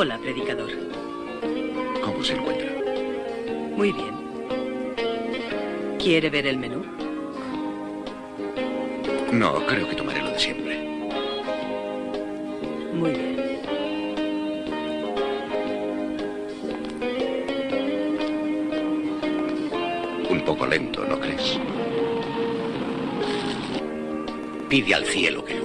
Hola, predicador. ¿Cómo se encuentra? Muy bien. ¿Quiere ver el menú? No, creo que tomaré lo de siempre. Muy bien. Un poco lento, ¿no crees? Pide al cielo que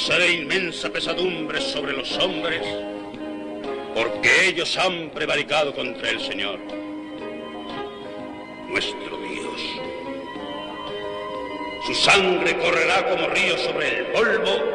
causaré inmensa pesadumbre sobre los hombres, porque ellos han prevaricado contra el Señor, nuestro Dios. Su sangre correrá como río sobre el polvo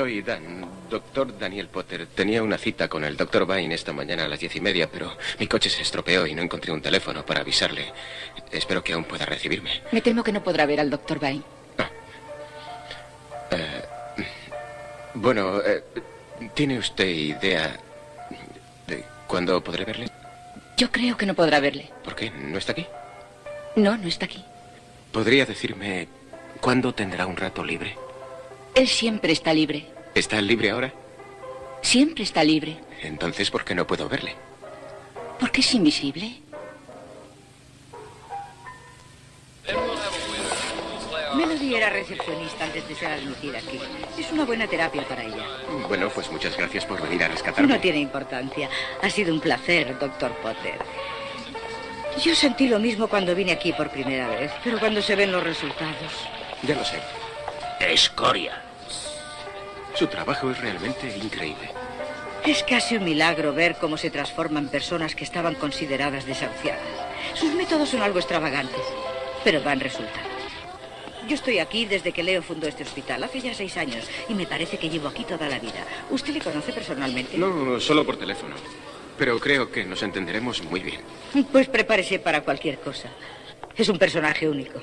Soy Dan, doctor Daniel Potter. Tenía una cita con el doctor Vine esta mañana a las diez y media, pero mi coche se estropeó y no encontré un teléfono para avisarle. Espero que aún pueda recibirme. Me temo que no podrá ver al doctor Vine. Eh, bueno, eh, ¿tiene usted idea de cuándo podré verle? Yo creo que no podrá verle. ¿Por qué? ¿No está aquí? No, no está aquí. ¿Podría decirme cuándo tendrá un rato libre? Él siempre está libre. ¿Está libre ahora? Siempre está libre. Entonces, ¿por qué no puedo verle? ¿Por qué es invisible? Melody era recepcionista antes de ser admitida aquí. Es una buena terapia para ella. Bueno, pues muchas gracias por venir a rescatarme. No tiene importancia. Ha sido un placer, doctor Potter. Yo sentí lo mismo cuando vine aquí por primera vez, pero cuando se ven los resultados. Ya lo sé. Escoria. Su trabajo es realmente increíble. Es casi un milagro ver cómo se transforman personas que estaban consideradas desahuciadas. Sus métodos son algo extravagantes, pero dan resultados. Yo estoy aquí desde que Leo fundó este hospital, hace ya seis años, y me parece que llevo aquí toda la vida. ¿Usted le conoce personalmente? No, solo por teléfono. Pero creo que nos entenderemos muy bien. Pues prepárese para cualquier cosa. Es un personaje único.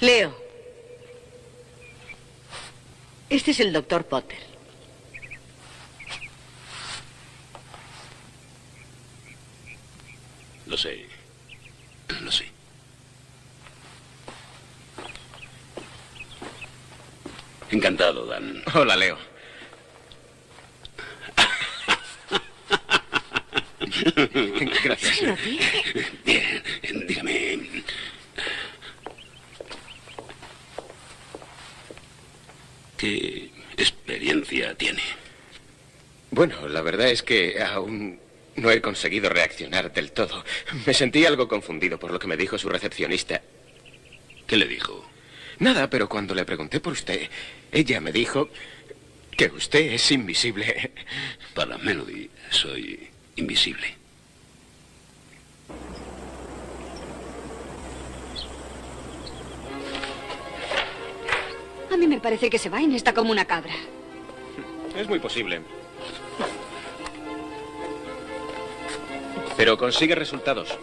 Leo. Este es el doctor Potter. Lo sé. Lo sé. Encantado, Dan. Hola, Leo. Gracias. Se lo dije. Bien, dígame. ¿Qué experiencia tiene? Bueno, la verdad es que aún no he conseguido reaccionar del todo. Me sentí algo confundido por lo que me dijo su recepcionista. ¿Qué le dijo? Nada, pero cuando le pregunté por usted, ella me dijo que usted es invisible. Para Melody soy invisible. A mí me parece que Sebain está como una cabra. Es muy posible. Pero consigue resultados.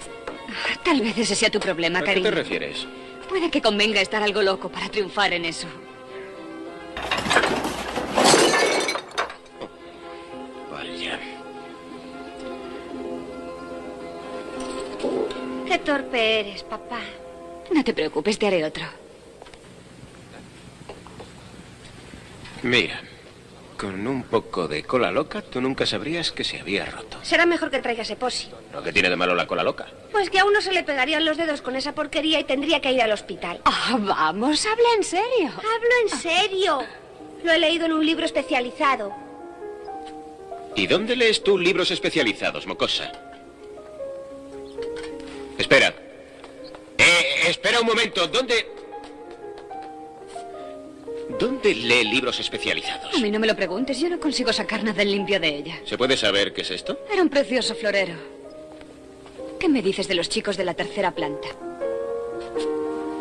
Tal vez ese sea tu problema, ¿A qué cariño. te refieres? Puede que convenga estar algo loco para triunfar en eso. Vaya. Qué torpe eres, papá. No te preocupes, te haré otro. Mira, con un poco de cola loca, tú nunca sabrías que se había roto. Será mejor que traigas Eposi. ¿Lo que tiene de malo la cola loca? Pues que a uno se le pegarían los dedos con esa porquería y tendría que ir al hospital. Ah, vamos, habla en serio. Hablo en serio. Lo he leído en un libro especializado. ¿Y dónde lees tú libros especializados, mocosa? Espera. Eh, espera un momento. ¿Dónde... ¿Dónde lee libros especializados? A mí no me lo preguntes, yo no consigo sacar nada en limpio de ella. ¿Se puede saber qué es esto? Era un precioso florero. ¿Qué me dices de los chicos de la tercera planta?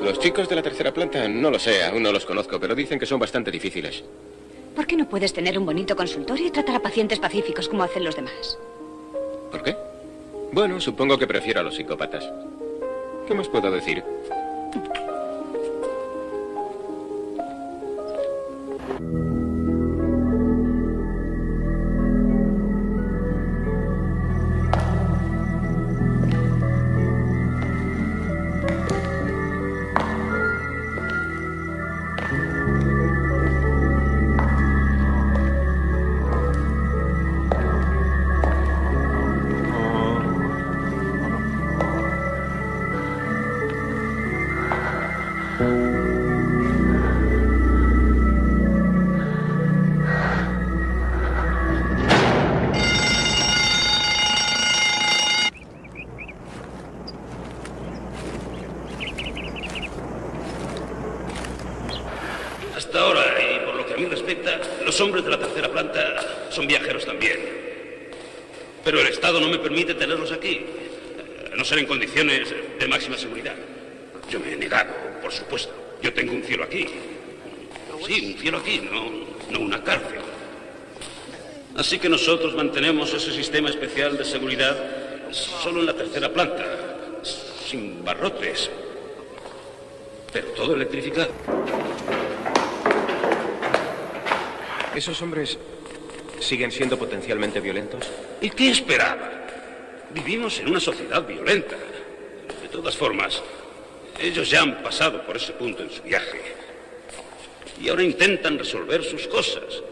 Los chicos de la tercera planta, no lo sé, aún no los conozco, pero dicen que son bastante difíciles. ¿Por qué no puedes tener un bonito consultorio y tratar a pacientes pacíficos como hacen los demás? ¿Por qué? Bueno, supongo que prefiero a los psicópatas. ¿Qué más puedo decir? Hasta no ser en condiciones de máxima seguridad. Yo me he negado, por supuesto. Yo tengo un cielo aquí. Sí, un cielo aquí, no, no una cárcel. Así que nosotros mantenemos ese sistema especial de seguridad solo en la tercera planta, sin barrotes, pero todo electrificado. ¿Esos hombres siguen siendo potencialmente violentos? ¿Y qué esperaba? Vivimos en una sociedad violenta. De todas formas, ellos ya han pasado por ese punto en su viaje. Y ahora intentan resolver sus cosas.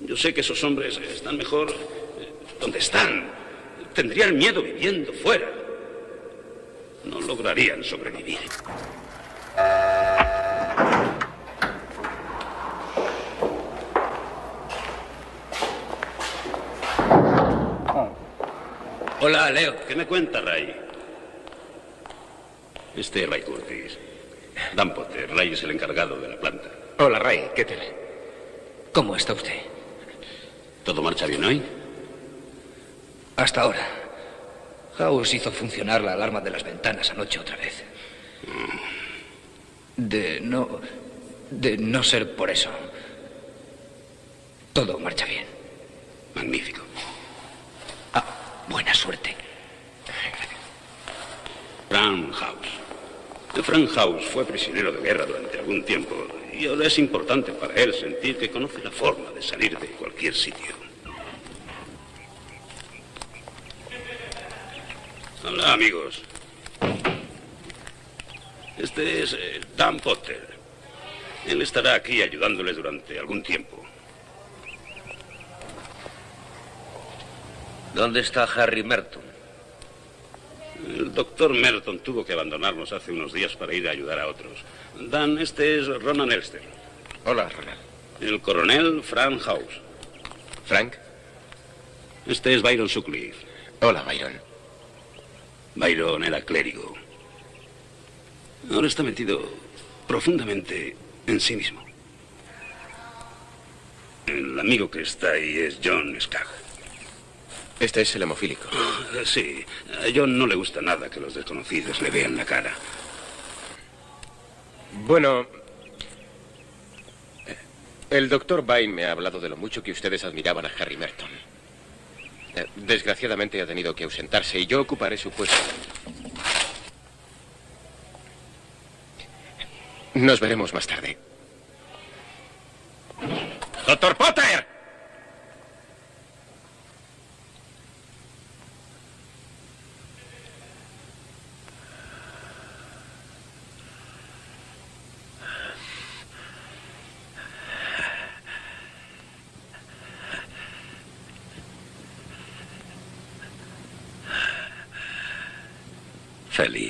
Yo sé que esos hombres están mejor eh, donde están. Tendrían miedo viviendo fuera. No lograrían sobrevivir. Hola, Leo. ¿Qué me cuenta, Ray? Este es Ray Curtis. Dan Potter, Ray es el encargado de la planta. Hola, Ray, ¿qué tal? ¿Cómo está usted? ¿Todo marcha bien hoy? Hasta ahora. House hizo funcionar la alarma de las ventanas anoche otra vez. De no. de no ser por eso. Todo marcha bien. Magnífico. Buena suerte. Brown House. Frank House fue prisionero de guerra durante algún tiempo y ahora es importante para él sentir que conoce la forma de salir de cualquier sitio. Hola, amigos. Este es eh, Dan Potter. Él estará aquí ayudándoles durante algún tiempo. ¿Dónde está Harry Merton? El doctor Merton tuvo que abandonarnos hace unos días para ir a ayudar a otros. Dan, este es Ronan Elster. Hola, Ronald. El coronel Frank House. Frank. Este es Byron Sutcliffe. Hola, Byron. Byron era clérigo. Ahora está metido profundamente en sí mismo. El amigo que está ahí es John Skagg. Este es el hemofílico. Ah, Sí, a John no le gusta nada que los desconocidos le vean la cara. Bueno, el doctor Vine me ha hablado de lo mucho que ustedes admiraban a Harry Merton. Eh, Desgraciadamente ha tenido que ausentarse y yo ocuparé su puesto. Nos veremos más tarde. ¡Doctor Potter! Feliz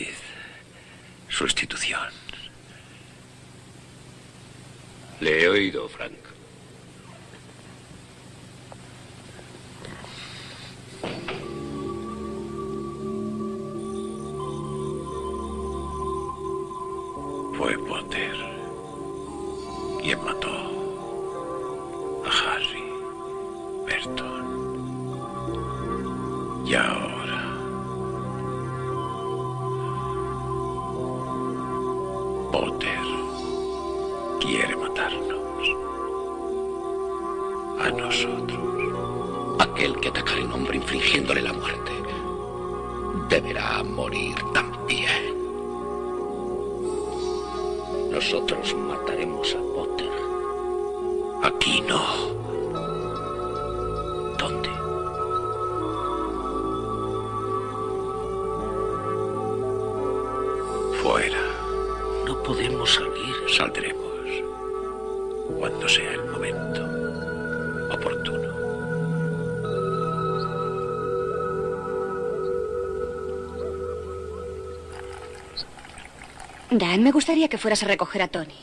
Dan, me gustaría que fueras a recoger a Tony.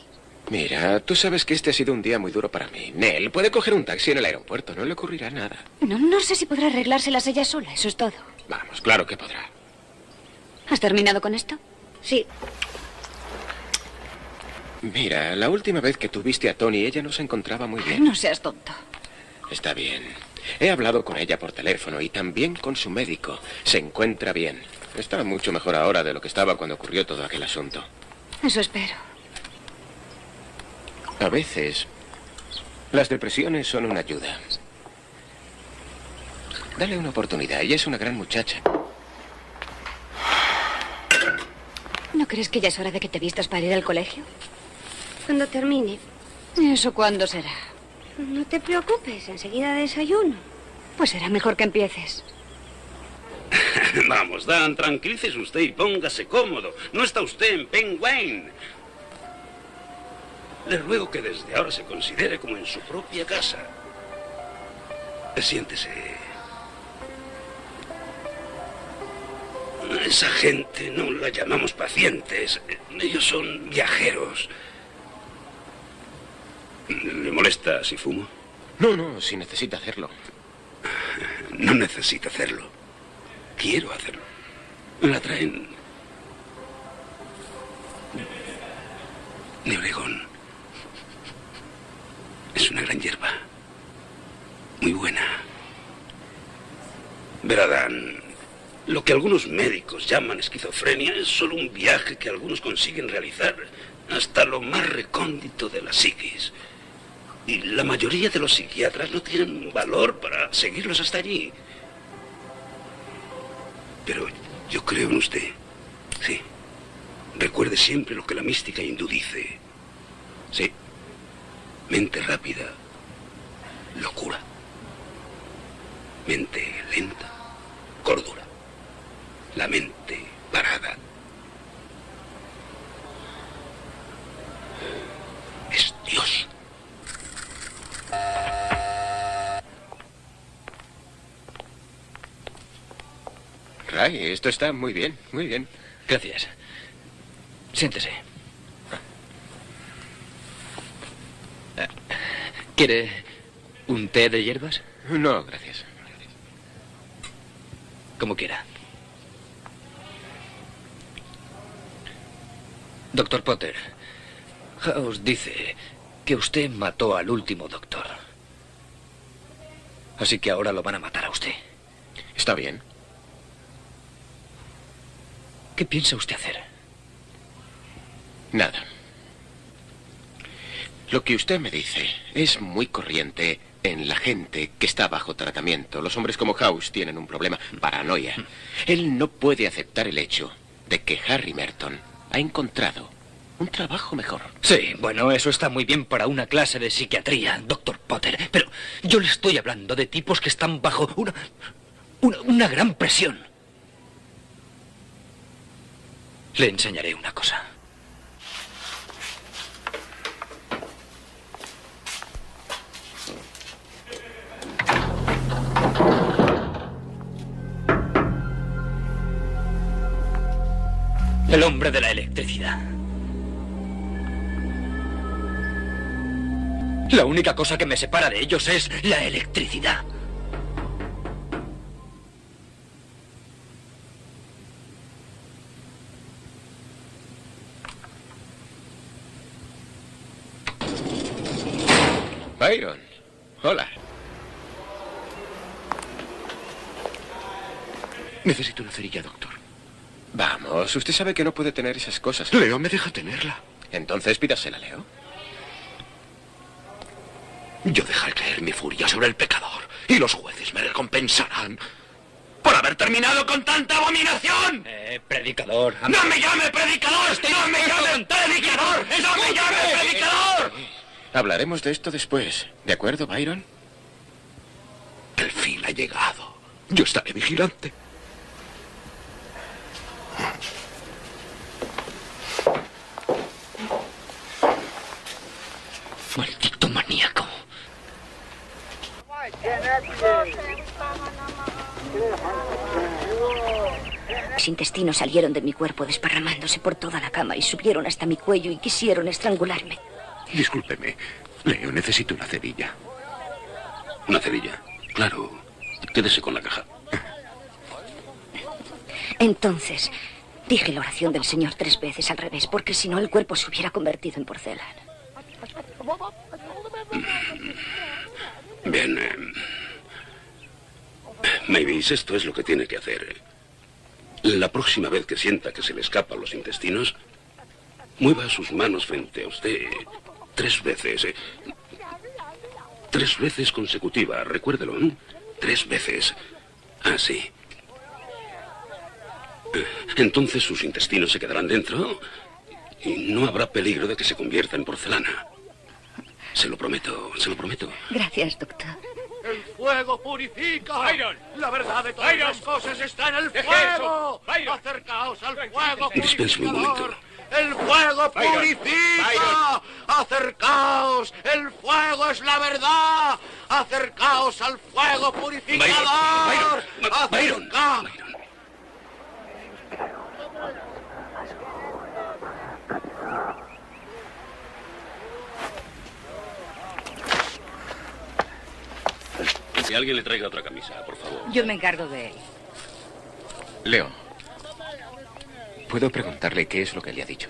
Mira, tú sabes que este ha sido un día muy duro para mí. Nell puede coger un taxi en el aeropuerto, no le ocurrirá nada. No, no sé si podrá arreglárselas ella sola, eso es todo. Vamos, claro que podrá. ¿Has terminado con esto? Sí. Mira, la última vez que tuviste a Tony, ella no se encontraba muy bien. No seas tonto. Está bien. He hablado con ella por teléfono y también con su médico. Se encuentra bien. Está mucho mejor ahora de lo que estaba cuando ocurrió todo aquel asunto. Eso espero. A veces, las depresiones son una ayuda. Dale una oportunidad. Ella es una gran muchacha. ¿No crees que ya es hora de que te vistas para ir al colegio? Cuando termine. ¿Eso cuándo será? No te preocupes, enseguida desayuno. Pues será mejor que empieces. Vamos, Dan, tranquilícese usted y póngase cómodo. No está usted en Penguin. Le ruego que desde ahora se considere como en su propia casa. Siéntese. Esa gente no la llamamos pacientes. Ellos son viajeros. ¿Le molesta si fumo? No, no, si necesita hacerlo. No necesita hacerlo. Quiero hacerlo. La traen de Oregón. Es una gran hierba. Muy buena. Verá, Dan, lo que algunos médicos llaman esquizofrenia es solo un viaje que algunos consiguen realizar hasta lo más recóndito de la psiquis. Y la mayoría de los psiquiatras no tienen valor para seguirlos hasta allí. Pero yo creo en usted. Sí. Recuerde siempre lo que la mística hindú dice. Sí. Mente rápida. Locura. Mente lenta. Cordura. La mente parada. Es Dios. Ray, esto está muy bien, muy bien. Gracias. Siéntese. ¿Quiere un té de hierbas? No, gracias. Como quiera. Doctor Potter, House dice que usted mató al último doctor. Así que ahora lo van a matar a usted. Está bien. ¿Qué piensa usted hacer? Nada. Lo que usted me dice es muy corriente en la gente que está bajo tratamiento. Los hombres como House tienen un problema, paranoia. Él no puede aceptar el hecho de que Harry Merton ha encontrado un trabajo mejor. Sí, bueno, eso está muy bien para una clase de psiquiatría, doctor Potter. Pero yo le estoy hablando de tipos que están bajo una, una, una gran presión. Le enseñaré una cosa. El hombre de la electricidad. La única cosa que me separa de ellos es la electricidad. Byron, hola. Necesito una cerilla, doctor. Vamos, usted sabe que no puede tener esas cosas. Leo me deja tenerla. Entonces pídasela, Leo. Yo dejaré caer mi furia sobre el pecador y los jueces me recompensarán por haber terminado con tanta abominación. Eh, predicador. ¡No me llame predicador! ¡No me llame predicador! ¡No me llame predicador! Hablaremos de esto después. ¿De acuerdo, Byron? El fin ha llegado. Yo estaré vigilante. Maldito maníaco. Los intestinos salieron de mi cuerpo desparramándose por toda la cama y subieron hasta mi cuello y quisieron estrangularme. Discúlpeme. Leo, necesito una cerilla. Una cerilla. Claro. Quédese con la caja. Entonces, dije la oración del Señor tres veces al revés, porque si no el cuerpo se hubiera convertido en porcelana. Bien. eh, Mavis, esto es lo que tiene que hacer. La próxima vez que sienta que se le escapan los intestinos, mueva sus manos frente a usted tres veces. eh. Tres veces consecutivas, recuérdelo. ¿eh? Tres veces. Así. Entonces sus intestinos se quedarán dentro y no habrá peligro de que se convierta en porcelana. Se lo prometo, se lo prometo. Gracias, doctor. El fuego purifica. Byron. La verdad de todas Byron. las cosas está en el fuego. Acercaos al fuego Dispense un momento. El fuego Byron. purifica. Byron. Acercaos. El fuego es la verdad. Acercaos al fuego purificador. Byron. Byron. Acercaos. Que alguien le traiga otra camisa, por favor. Yo me encargo de él. Leo. ¿Puedo preguntarle qué es lo que le ha dicho?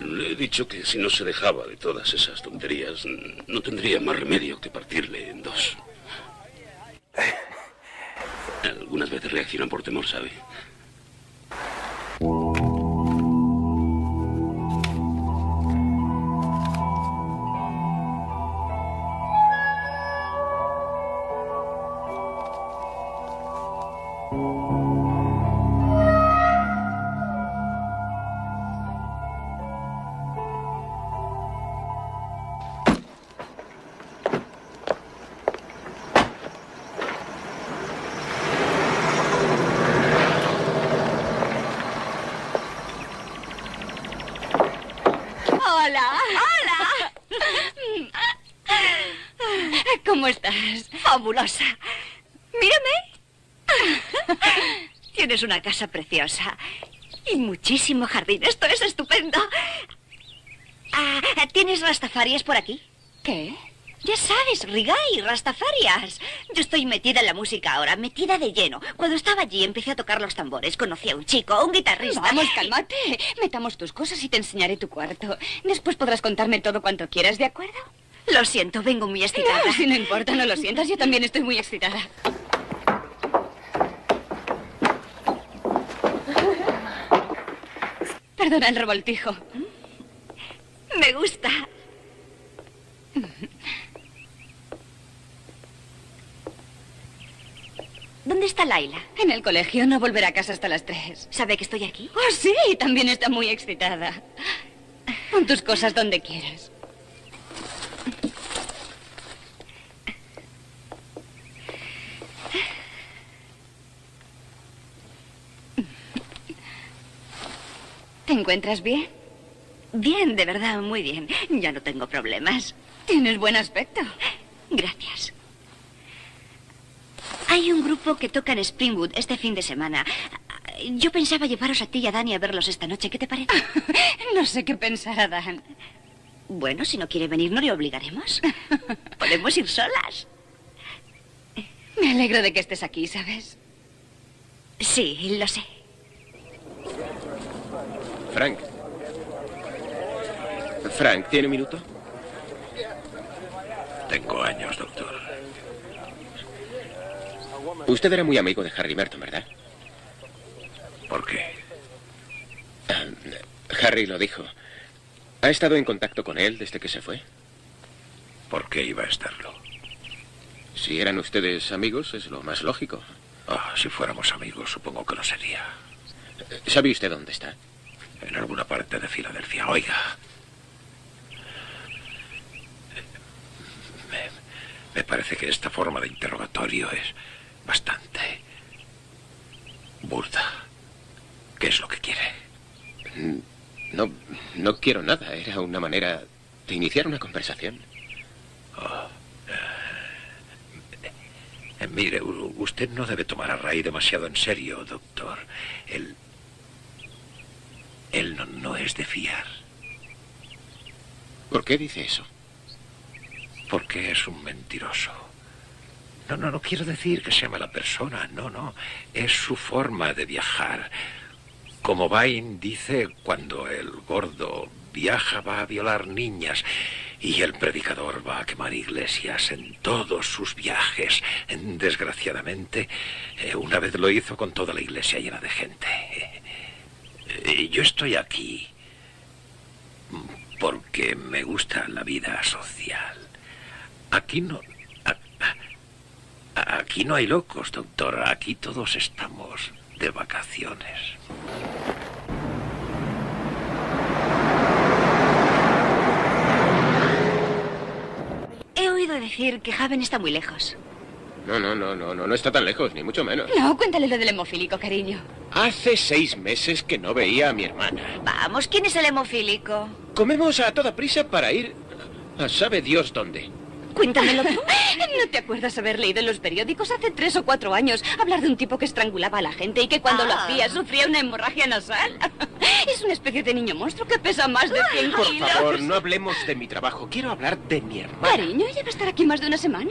Le he dicho que si no se dejaba de todas esas tonterías, no tendría más remedio que partirle en dos. Algunas veces reaccionan por temor, ¿sabe? Tienes una casa preciosa y muchísimo jardín. Esto es estupendo. Ah, ¿Tienes rastafarias por aquí? ¿Qué? Ya sabes, Rigai, Rastafarias. Yo estoy metida en la música ahora, metida de lleno. Cuando estaba allí empecé a tocar los tambores. Conocí a un chico, un guitarrista. Vamos, cálmate. Metamos tus cosas y te enseñaré tu cuarto. Después podrás contarme todo cuanto quieras, ¿de acuerdo? Lo siento, vengo muy excitada. No, si no importa, no lo sientas. Yo también estoy muy excitada. Perdona el revoltijo. Me gusta. ¿Dónde está Laila? En el colegio no volverá a casa hasta las tres. ¿Sabe que estoy aquí? Oh, sí, también está muy excitada. Pon tus cosas donde quieras. ¿Te encuentras bien? Bien, de verdad, muy bien. Ya no tengo problemas. Tienes buen aspecto. Gracias. Hay un grupo que toca en Springwood este fin de semana. Yo pensaba llevaros a ti y a Dani a verlos esta noche. ¿Qué te parece? no sé qué pensar a Dan. Bueno, si no quiere venir, no le obligaremos. Podemos ir solas. Me alegro de que estés aquí, ¿sabes? Sí, lo sé. Frank. Frank, ¿tiene un minuto? Tengo años, doctor. Usted era muy amigo de Harry Merton, ¿verdad? ¿Por qué? Harry lo dijo. ¿Ha estado en contacto con él desde que se fue? ¿Por qué iba a estarlo? Si eran ustedes amigos, es lo más lógico. Ah, si fuéramos amigos, supongo que lo sería. ¿Sabe usted dónde está? En alguna parte de Filadelfia. Oiga. Me, me parece que esta forma de interrogatorio es bastante burda. ¿Qué es lo que quiere? No, no quiero nada. Era una manera de iniciar una conversación. Oh. Eh, mire, usted no debe tomar a Ray demasiado en serio, doctor. Él. Él no, no es de fiar. ¿Por qué dice eso? Porque es un mentiroso. No, no, no quiero decir que sea mala persona, no, no. Es su forma de viajar. Como Bain dice, cuando el gordo viaja va a violar niñas y el predicador va a quemar iglesias en todos sus viajes. Desgraciadamente, eh, una vez lo hizo con toda la iglesia llena de gente. Eh, yo estoy aquí porque me gusta la vida social. Aquí no... Aquí no hay locos, doctor. Aquí todos estamos de vacaciones. He oído decir que Haven está muy lejos. No, no, no, no, no, no está tan lejos, ni mucho menos. No, cuéntale lo del hemofílico, cariño. Hace seis meses que no veía a mi hermana. Vamos, ¿quién es el hemofílico? Comemos a toda prisa para ir a sabe Dios dónde. Cuéntamelo tú. ¿No te acuerdas haber leído en los periódicos hace tres o cuatro años hablar de un tipo que estrangulaba a la gente y que cuando lo Ah. hacía sufría una hemorragia nasal? Es una especie de niño monstruo que pesa más de 100 Por kilos. favor, no hablemos de mi trabajo. Quiero hablar de mi hermana. Cariño, ella va a estar aquí más de una semana.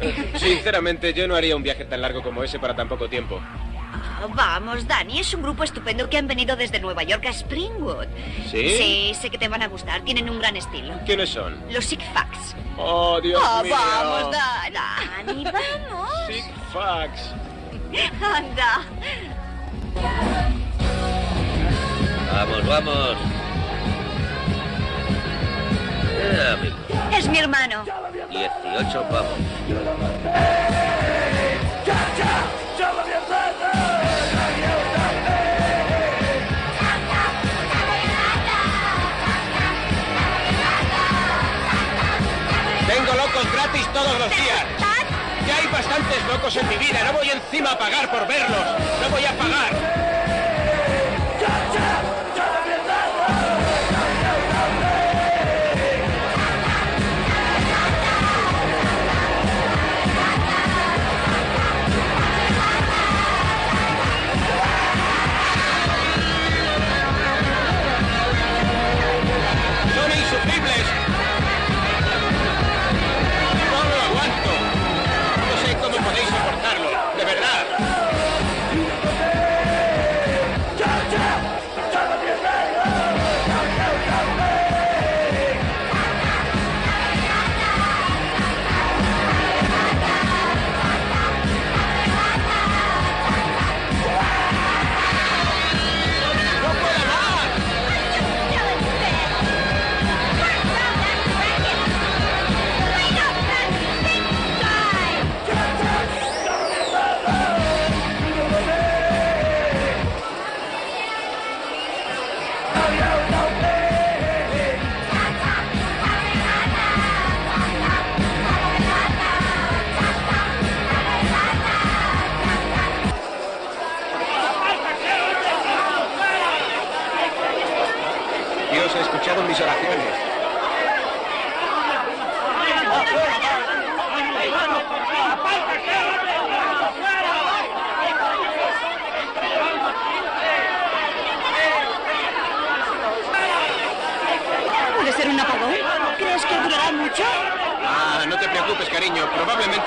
Sinceramente, yo no haría un viaje tan largo como ese para tan poco tiempo. Ah, Vamos, Dani, es un grupo estupendo que han venido desde Nueva York a Springwood. ¿Sí? Sí, sé que te van a gustar. Tienen un gran estilo. ¿Quiénes son? Los Sick Facts. Oh, Dios Ah, mío. vamos, Dan- Dani, vamos. Sick Fax. Anda. Vamos, vamos. Eh, amigo. Es mi hermano. 18 vamos. Tengo locos gratis todos los días. Ya hay bastante tipos en mi vida. No voy encima a pagar por verlos. No voy a pagar.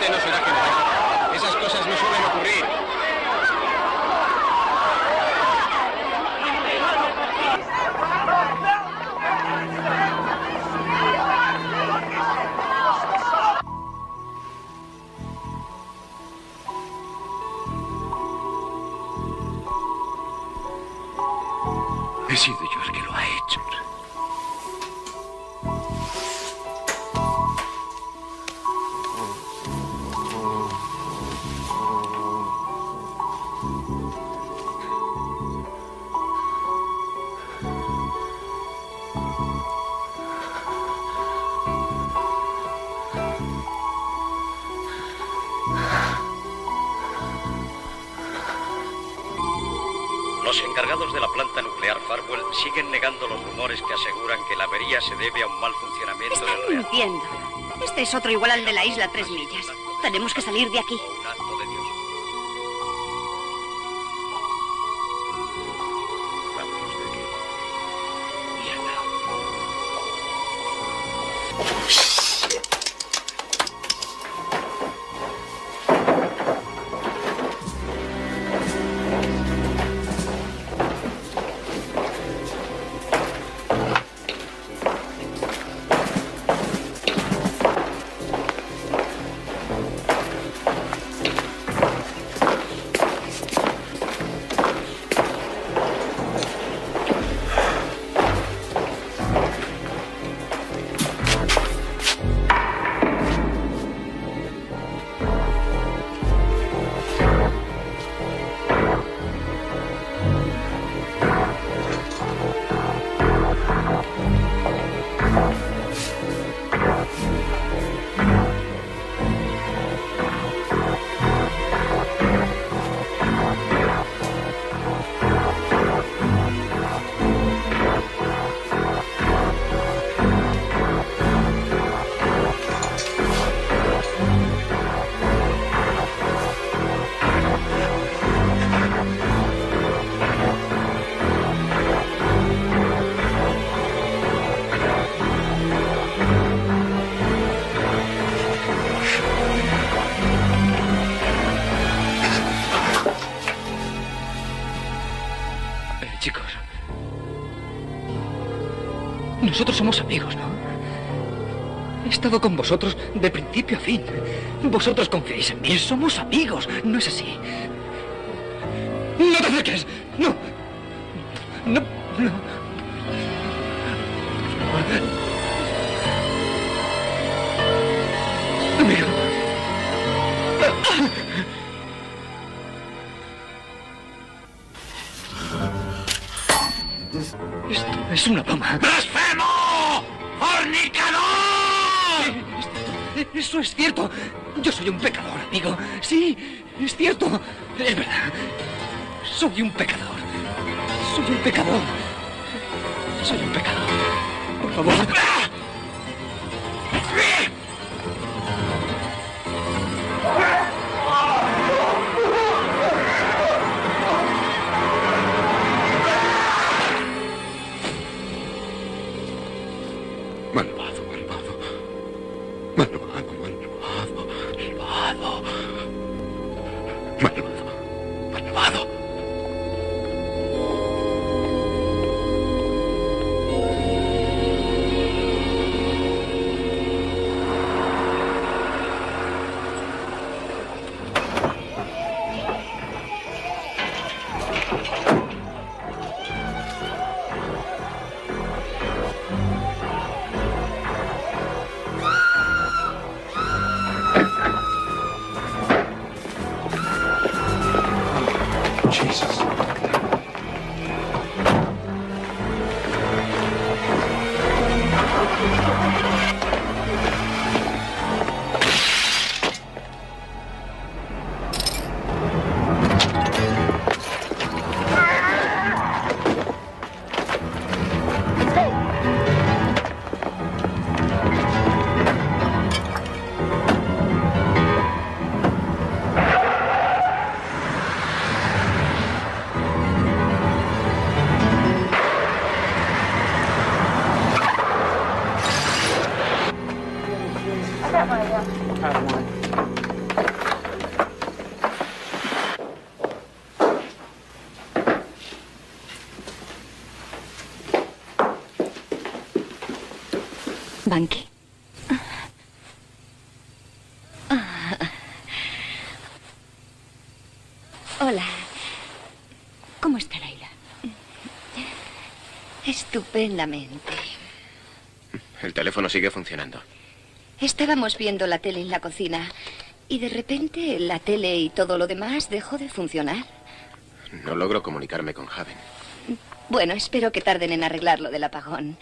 No será general. Se debe a un mal funcionamiento del Están reactor. mintiendo. Este es otro igual al de la isla Tres Millas. Tenemos que salir de aquí. Nosotros somos amigos, ¿no? He estado con vosotros de principio a fin. Vosotros confiáis en mí. Somos amigos. ¿No es así? Estupendamente. El teléfono sigue funcionando. Estábamos viendo la tele en la cocina y de repente la tele y todo lo demás dejó de funcionar. No logro comunicarme con Javen. Bueno, espero que tarden en arreglar lo del apagón.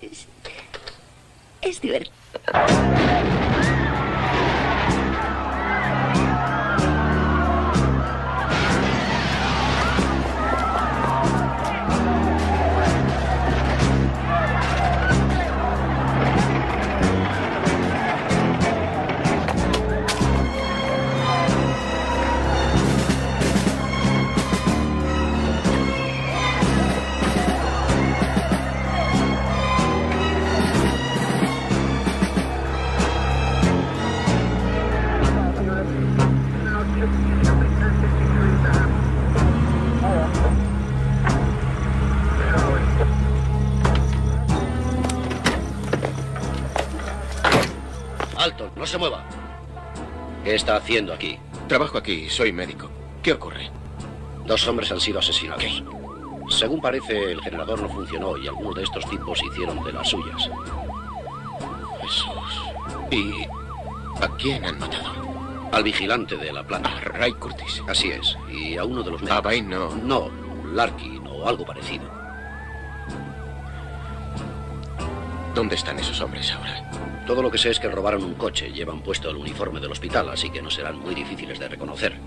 Es, es divertido. Está haciendo aquí? Trabajo aquí, soy médico. ¿Qué ocurre? Dos hombres han sido asesinados. Según parece, el generador no funcionó y algunos de estos tipos hicieron de las suyas. Jesús. ¿Y a quién han matado? Al vigilante de la planta. Ray Curtis. Así es. Y a uno de los A médicos. Bain no. No, Larkin o algo parecido. ¿Dónde están esos hombres ahora? Todo lo que sé es que robaron un coche, llevan puesto el uniforme del hospital, así que no serán muy difíciles de reconocer.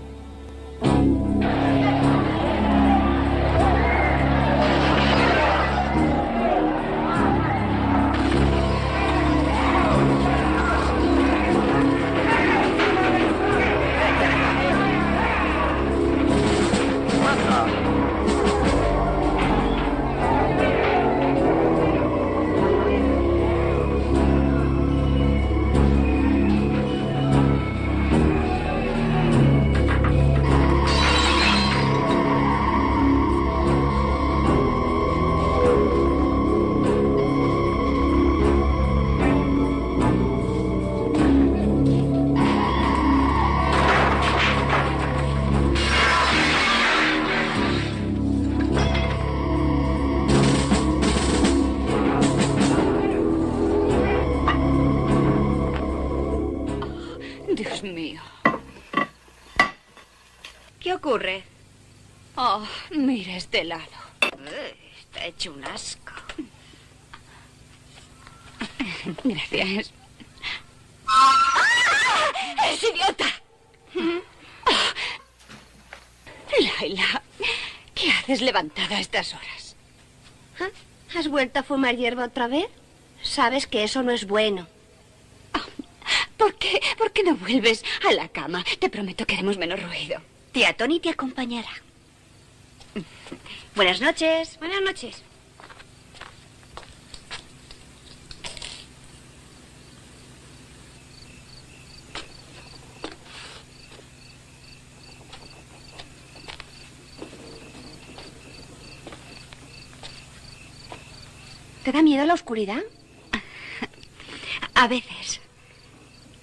Hierba otra vez? Sabes que eso no es bueno. ¿Por qué? ¿Por qué no vuelves a la cama? Te prometo que haremos menos ruido. Tía Tony te acompañará. Buenas noches. Buenas noches. ¿Te da miedo la oscuridad? A veces.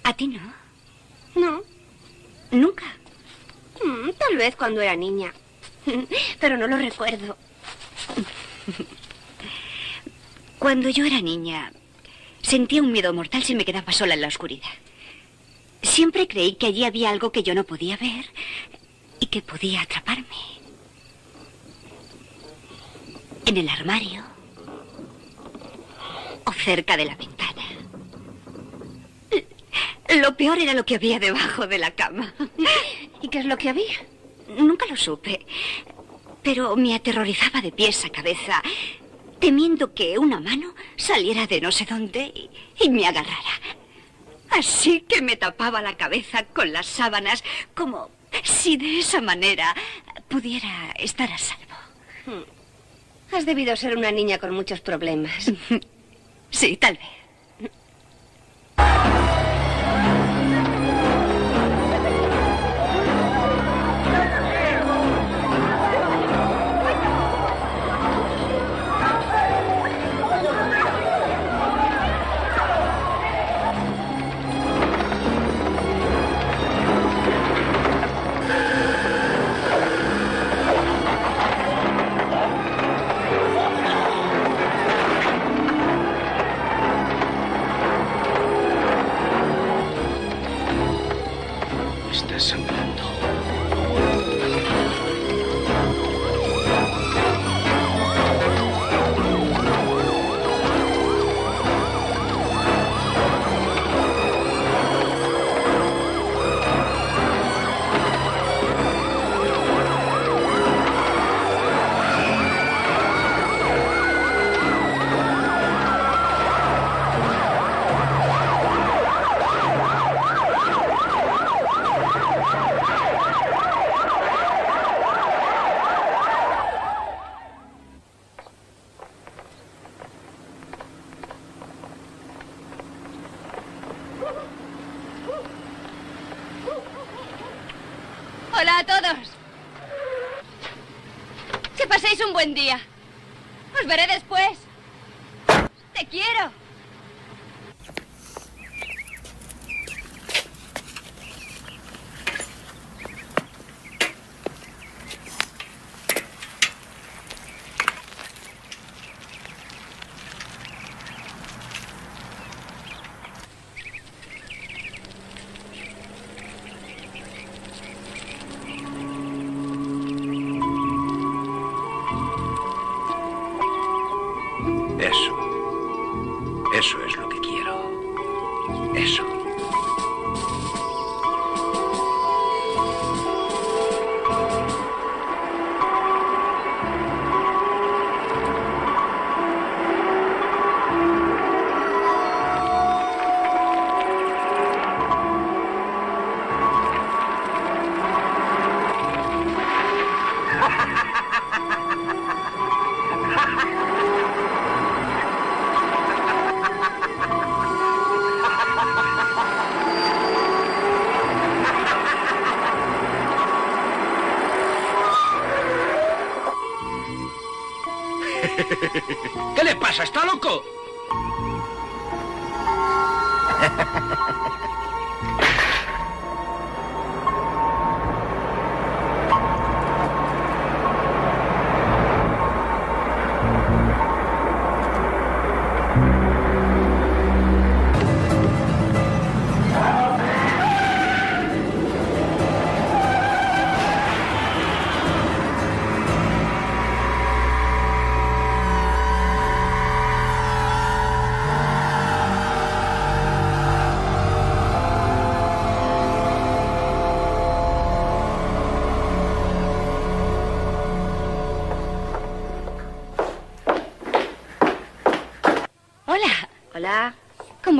¿A ti no? No. ¿Nunca? Mm, tal vez cuando era niña. Pero no lo recuerdo. Cuando yo era niña, sentía un miedo mortal si me quedaba sola en la oscuridad. Siempre creí que allí había algo que yo no podía ver y que podía atraparme. En el armario o cerca de la ventana. Lo peor era lo que había debajo de la cama. ¿Y qué es lo que había? Nunca lo supe. Pero me aterrorizaba de pies a cabeza, temiendo que una mano saliera de no sé dónde y, y me agarrara. Así que me tapaba la cabeza con las sábanas, como si de esa manera pudiera estar a salvo. Hmm. Has debido ser una niña con muchos problemas. Sí, tal vez.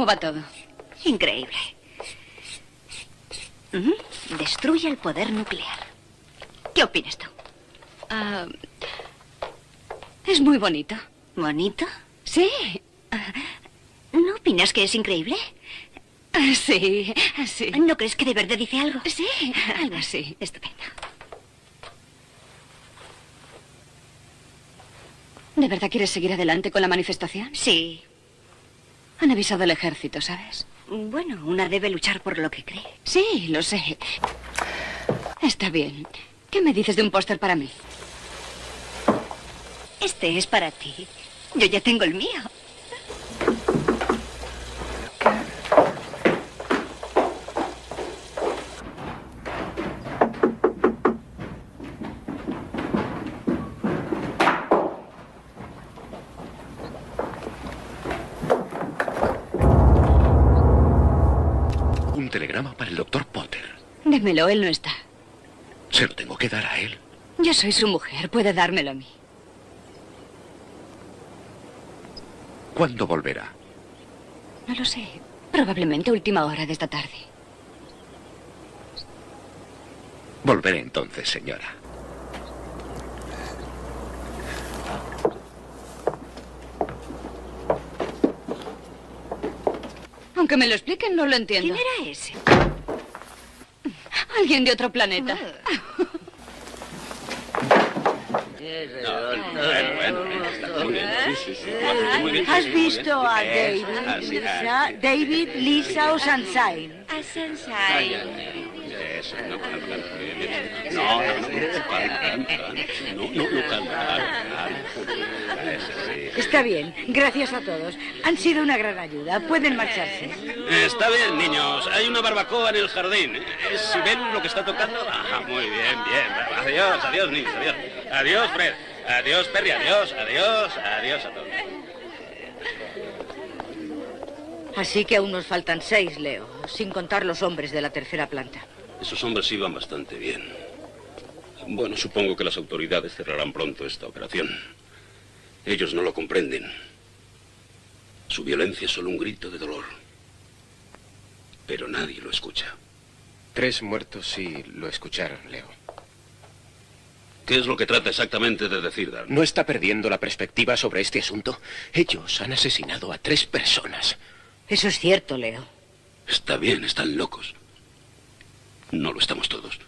Va todo? Increíble. Destruye el poder nuclear. ¿Qué opinas tú? Ah, es muy bonito. ¿Bonito? Sí. ¿No opinas que es increíble? Sí, sí. ¿No crees que de verdad dice algo? Sí, algo así. Estupendo. ¿De verdad quieres seguir adelante con la manifestación? Sí. Han avisado al ejército, ¿sabes? Bueno, una debe luchar por lo que cree. Sí, lo sé. Está bien. ¿Qué me dices de un póster para mí? Este es para ti. Yo ya tengo el mío. Un telegrama para el doctor Potter. Démelo, él no está. Se lo tengo que dar a él. Yo soy su mujer, puede dármelo a mí. ¿Cuándo volverá? No lo sé. Probablemente a última hora de esta tarde. Volveré entonces, señora. Aunque me lo expliquen, no lo entiendo. ¿Quién era ese? Alguien de otro planeta. ¿Has visto a David, Lisa? David, Lisa o Sunshine? A Sunshine. No, no, no, no, no, calma. Está bien, gracias a todos. Han sido una gran ayuda. Pueden marcharse. Está bien, niños. Hay una barbacoa en el jardín. ¿Es Sibelius lo que está tocando? Ah, muy bien, bien. Adiós, adiós, niños, adiós. Adiós, Fred. Adiós, Perry, adiós, adiós, adiós a todos. Así que aún nos faltan seis, Leo, sin contar los hombres de la tercera planta. Esos hombres iban bastante bien. Bueno, supongo que las autoridades cerrarán pronto esta operación. Ellos no lo comprenden. Su violencia es solo un grito de dolor. Pero nadie lo escucha. Tres muertos sí lo escucharon, Leo. ¿Qué es lo que trata exactamente de decir, Dan? ¿No está perdiendo la perspectiva sobre este asunto? Ellos han asesinado a tres personas. Eso es cierto, Leo. Está bien, están locos. No lo estamos todos.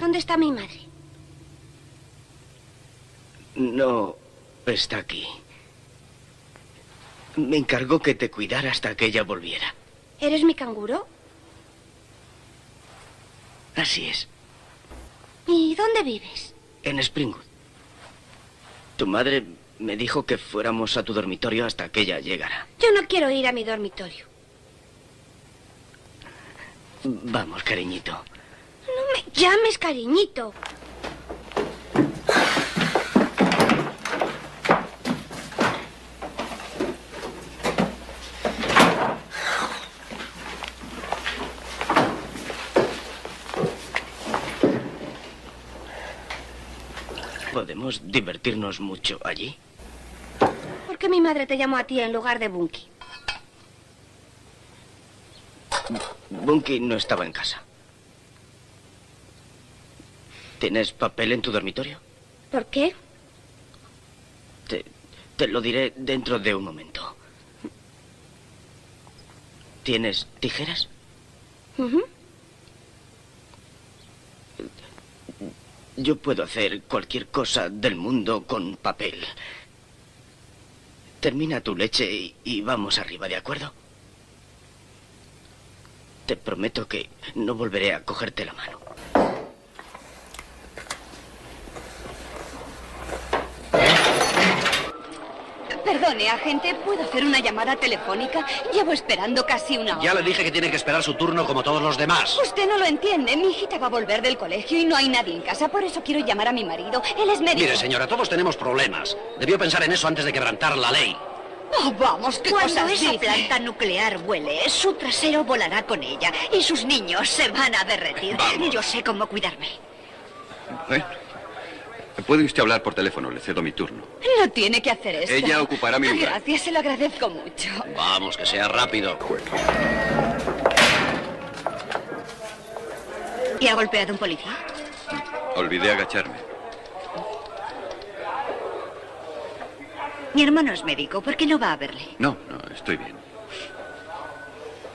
¿Dónde está mi madre? No está aquí. Me encargó que te cuidara hasta que ella volviera. ¿Eres mi canguro? Así es, ¿Y dónde vives? en Springwood. Tu madre me dijo que fuéramos a tu dormitorio hasta que ella llegara. Yo no quiero ir a mi dormitorio. Vamos, cariñito. Llames cariñito. Podemos divertirnos mucho allí. ¿Por qué mi madre te llamó a ti en lugar de Bunky? Bunky no estaba en casa. ¿Tienes papel en tu dormitorio? ¿Por qué? Te, te lo diré dentro de un momento. ¿Tienes tijeras? Yo puedo hacer cualquier cosa del mundo con papel. Termina tu leche y, y vamos arriba, ¿de acuerdo? Te prometo que no volveré a cogerte la mano. Perdone, agente, ¿puedo hacer una llamada telefónica? Llevo esperando casi una hora. Ya le dije que tiene que esperar su turno como todos los demás. Usted no lo entiende. Mi hijita va a volver del colegio y no hay nadie en casa. Por eso quiero llamar a mi marido. Él es médico. Mire, señora, todos tenemos problemas. Debió pensar en eso antes de quebrantar la ley. Oh, vamos, qué Cuando cosas esa dice? planta nuclear vuele, su trasero volará con ella y sus niños se van a derretir. Vamos. Yo sé cómo cuidarme. Bueno, puede usted hablar por teléfono, le cedo mi turno. No tiene que hacer esto. Ella ocupará mi lugar. Gracias, se lo agradezco mucho. Vamos, que sea rápido. ¿Y ha golpeado un policía? Olvidé agacharme. Mi hermano es médico, ¿por qué no va a verle? No, no, estoy bien.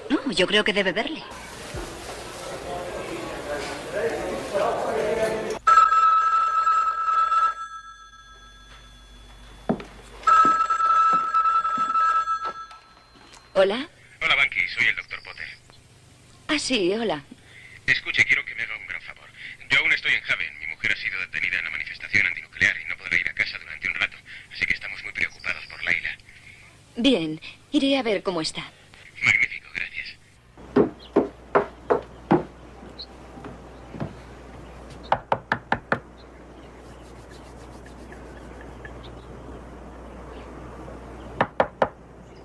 No, yo creo que debe verle. ¿Hola? Hola, Banky, soy el doctor Potter. Ah, sí, hola. Escuche, quiero que me haga un gran favor. Yo aún estoy en Haven. Mi mujer ha sido detenida en la manifestación antinuclear y no podrá ir a casa durante un rato. Así que estamos muy preocupados por Laila. Bien, iré a ver cómo está. Magnífico, gracias.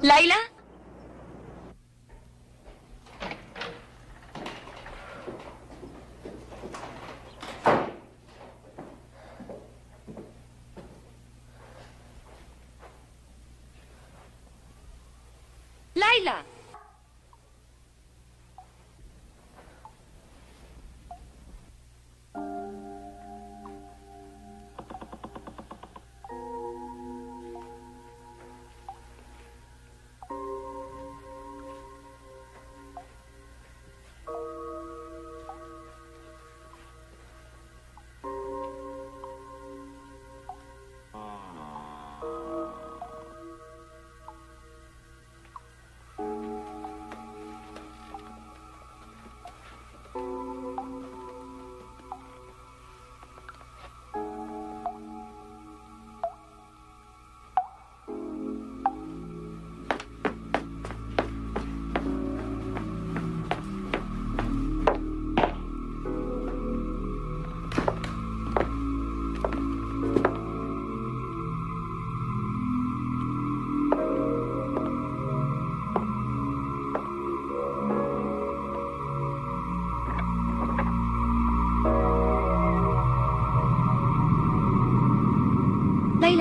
¿Laila? ¡Laila!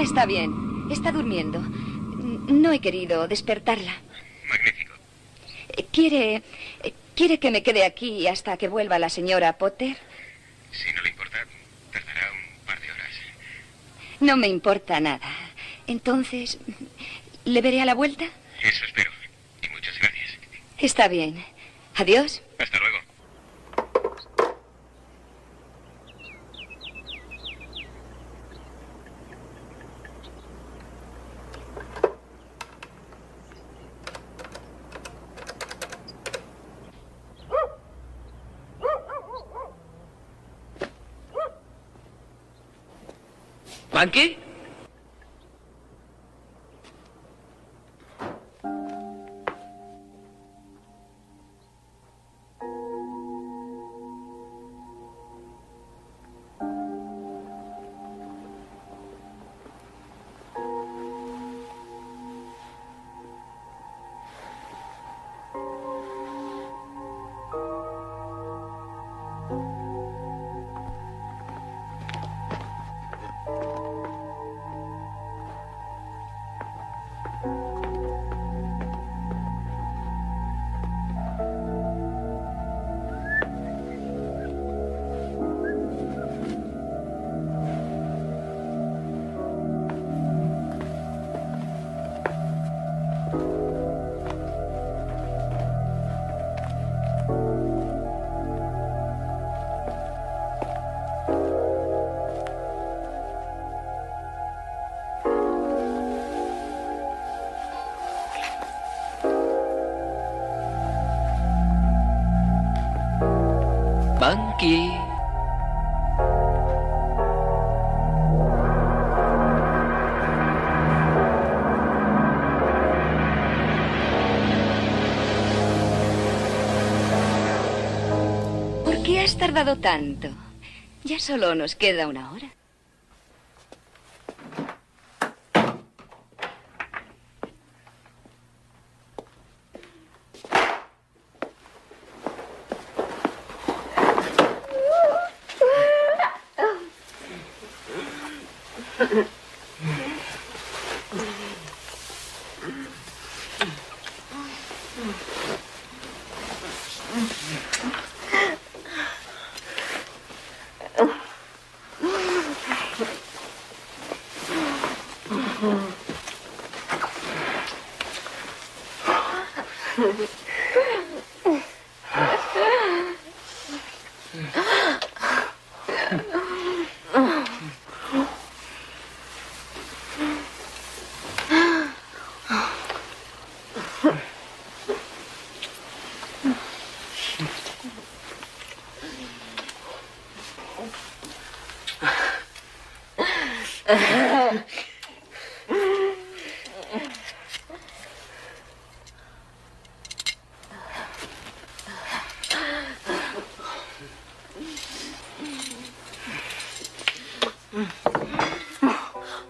Está bien. Está durmiendo. No he querido despertarla. Magnífico. ¿Quiere. ¿Quiere que me quede aquí hasta que vuelva la señora Potter? Si no le importa, tardará un par de horas. No me importa nada. Entonces, ¿le veré a la vuelta? Eso espero. Y muchas gracias. Está bien. Adiós. Hasta luego. ¿Banky? aquí. Tardado tanto? Ya solo nos queda una hora.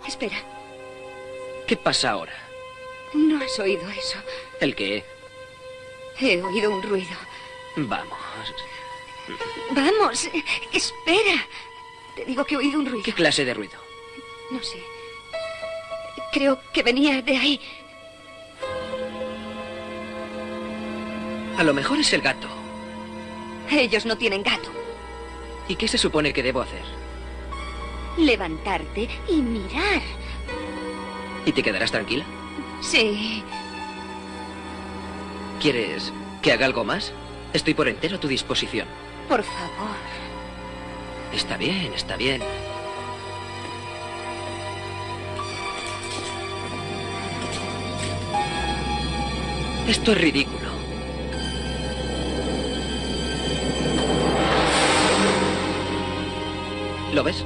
Espera, ¿Qué pasa ahora? ¿no has oído eso? ¿El qué? He oído un ruido. Vamos. Vamos, espera. Te digo que he oído un ruido. ¿Qué clase de ruido? No sé. Creo que venía de ahí. A lo mejor es el gato. Ellos no tienen gato. ¿Y qué se supone que debo hacer? Levantarte y mirar. ¿Y te quedarás tranquila? Sí. ¿Quieres que haga algo más? Estoy por entero a tu disposición. Por favor. Está bien, está bien. Esto es ridículo. ¿Lo ves?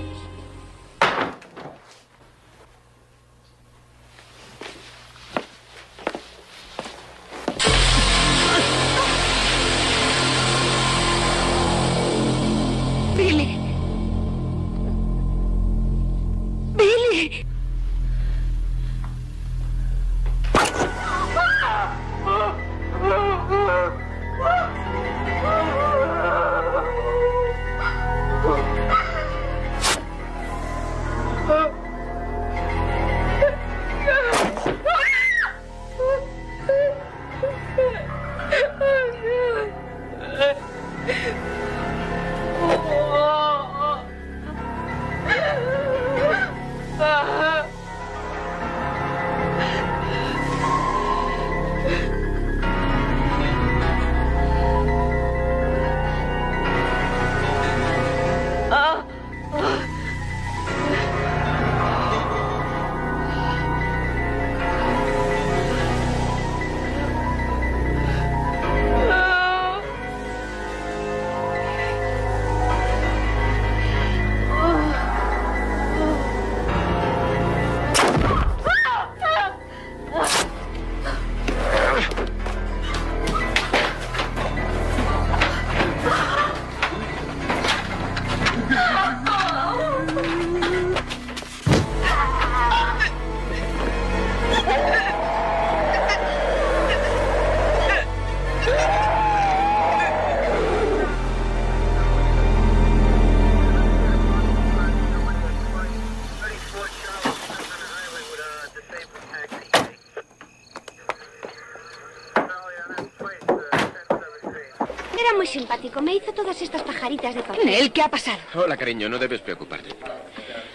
De papel. Nel, ¿qué ha pasado? Hola, cariño, no debes preocuparte.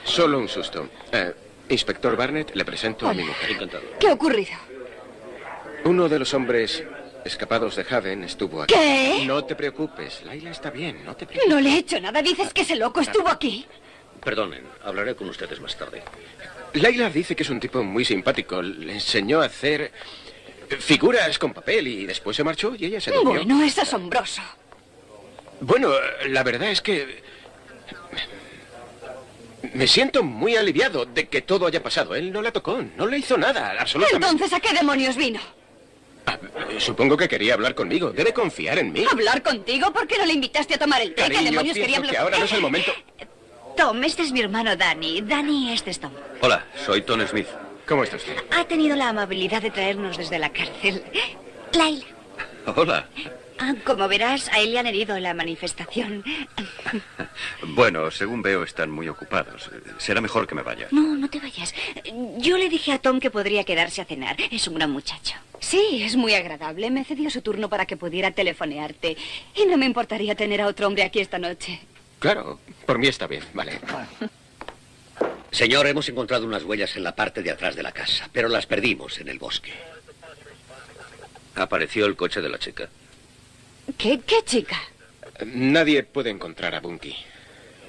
Solo un susto. Eh, Inspector Barnett, le presento a mi mujer. Encantado. ¿Qué ha ocurrido? Uno de los hombres escapados de Haven estuvo aquí. ¿Qué? No te preocupes, Laila está bien, no te preocupes. No le he hecho nada. Dices que ese loco estuvo aquí. Perdonen, hablaré con ustedes más tarde. Laila dice que es un tipo muy simpático. Le enseñó a hacer figuras con papel y después se marchó y ella se durmió. Bueno, es asombroso. Bueno, la verdad es que... Me siento muy aliviado de que todo haya pasado. Él no la tocó, no le hizo nada, absolutamente. Entonces, ¿a qué demonios vino? Supongo que quería hablar conmigo. Debe confiar en mí. ¿Hablar contigo? ¿Por qué no le invitaste a tomar el té? ¿Qué Cariño, demonios quería hablar que ahora no es el momento. Tom, este es mi hermano Danny. Danny, este es Tom. Hola, soy Tom Smith. ¿Cómo está usted? Ha tenido la amabilidad de traernos desde la cárcel. Laila. Hola. Ah, como verás, a él le han herido en la manifestación. Bueno, según veo, están muy ocupados. Será mejor que me vaya. No, no te vayas. Yo le dije a Tom que podría quedarse a cenar. Es un gran muchacho. Sí, es muy agradable. Me cedió su turno para que pudiera telefonearte. Y no me importaría tener a otro hombre aquí esta noche. Claro, por mí está bien, vale. Señor, hemos encontrado unas huellas en la parte de atrás de la casa, pero las perdimos en el bosque. Apareció el coche de la chica. ¿Qué, qué chica? Nadie puede encontrar a Bunky.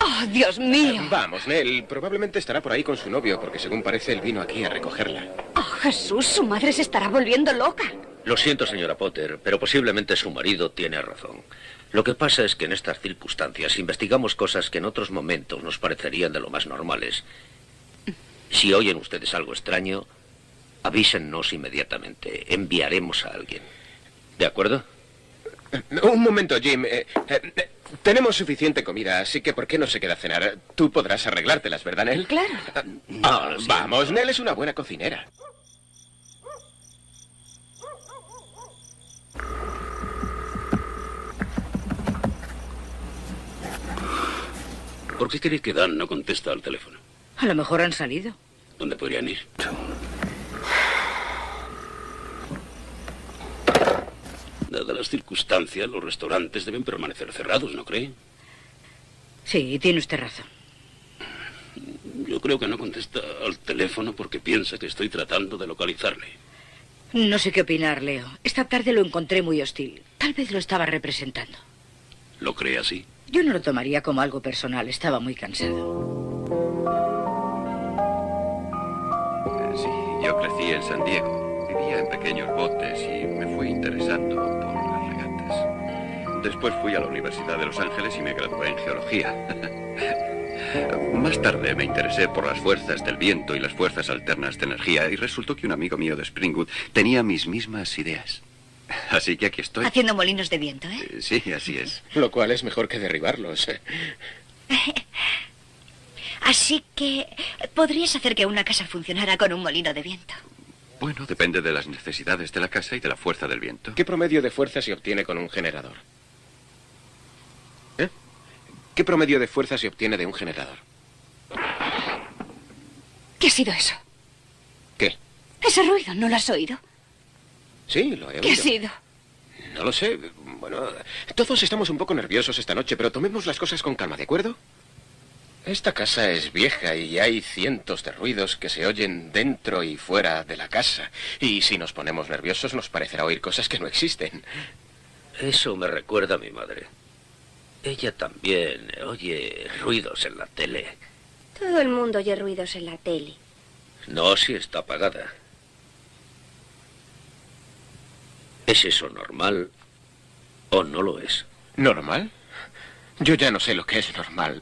Oh, Dios mío. Vamos, Nell. Probablemente estará por ahí con su novio, porque según parece él vino aquí a recogerla. Oh, Jesús, su madre se estará volviendo loca. Lo siento, señora Potter, pero posiblemente su marido tiene razón. Lo que pasa es que en estas circunstancias investigamos cosas que en otros momentos nos parecerían de lo más normales. Si oyen ustedes algo extraño, avísennos inmediatamente. Enviaremos a alguien. ¿De acuerdo? Un momento, Jim. Eh, eh, tenemos suficiente comida, así que ¿por qué no se queda a cenar? Tú podrás arreglártelas, ¿verdad, Nell? Claro. Ah, vamos, Nell es una buena cocinera. ¿Por qué crees que Dan no contesta al teléfono? A lo mejor han salido. ¿Dónde podrían ir? Dadas las circunstancias, los restaurantes deben permanecer cerrados, ¿no cree? Sí, tiene usted razón. Yo creo que no contesta al teléfono porque piensa que estoy tratando de localizarle. No sé qué opinar, Leo. Esta tarde lo encontré muy hostil. Tal vez lo estaba representando. ¿Lo cree así? Yo no lo tomaría como algo personal. Estaba muy cansado. Sí, yo crecí en San Diego. Vivía en pequeños botes y me fui interesando. Después fui a la Universidad de Los Ángeles y me gradué en geología. Más tarde me interesé por las fuerzas del viento y las fuerzas alternas de energía y resultó que un amigo mío de Springwood tenía mis mismas ideas. Así que aquí estoy. Haciendo molinos de viento, ¿eh? Eh, Sí, así es. Lo cual es mejor que derribarlos. Así que podrías hacer que una casa funcionara con un molino de viento. Bueno, depende de las necesidades de la casa y de la fuerza del viento. ¿Qué promedio de fuerza se obtiene con un generador? ¿Qué promedio de fuerza se obtiene de un generador? ¿Qué ha sido eso? ¿Qué? Ese ruido, ¿no lo has oído? Sí, lo he ¿Qué ha oído. sido? No lo sé. Bueno, todos estamos un poco nerviosos esta noche, pero tomemos las cosas con calma, ¿de acuerdo? Esta casa es vieja y hay cientos de ruidos que se oyen dentro y fuera de la casa. Y si nos ponemos nerviosos nos parecerá oír cosas que no existen. Eso me recuerda a mi madre. Ella también oye ruidos en la tele. Todo el mundo oye ruidos en la tele. No si está apagada. ¿Es eso normal o no lo es? ¿Normal? Yo ya no sé lo que es normal.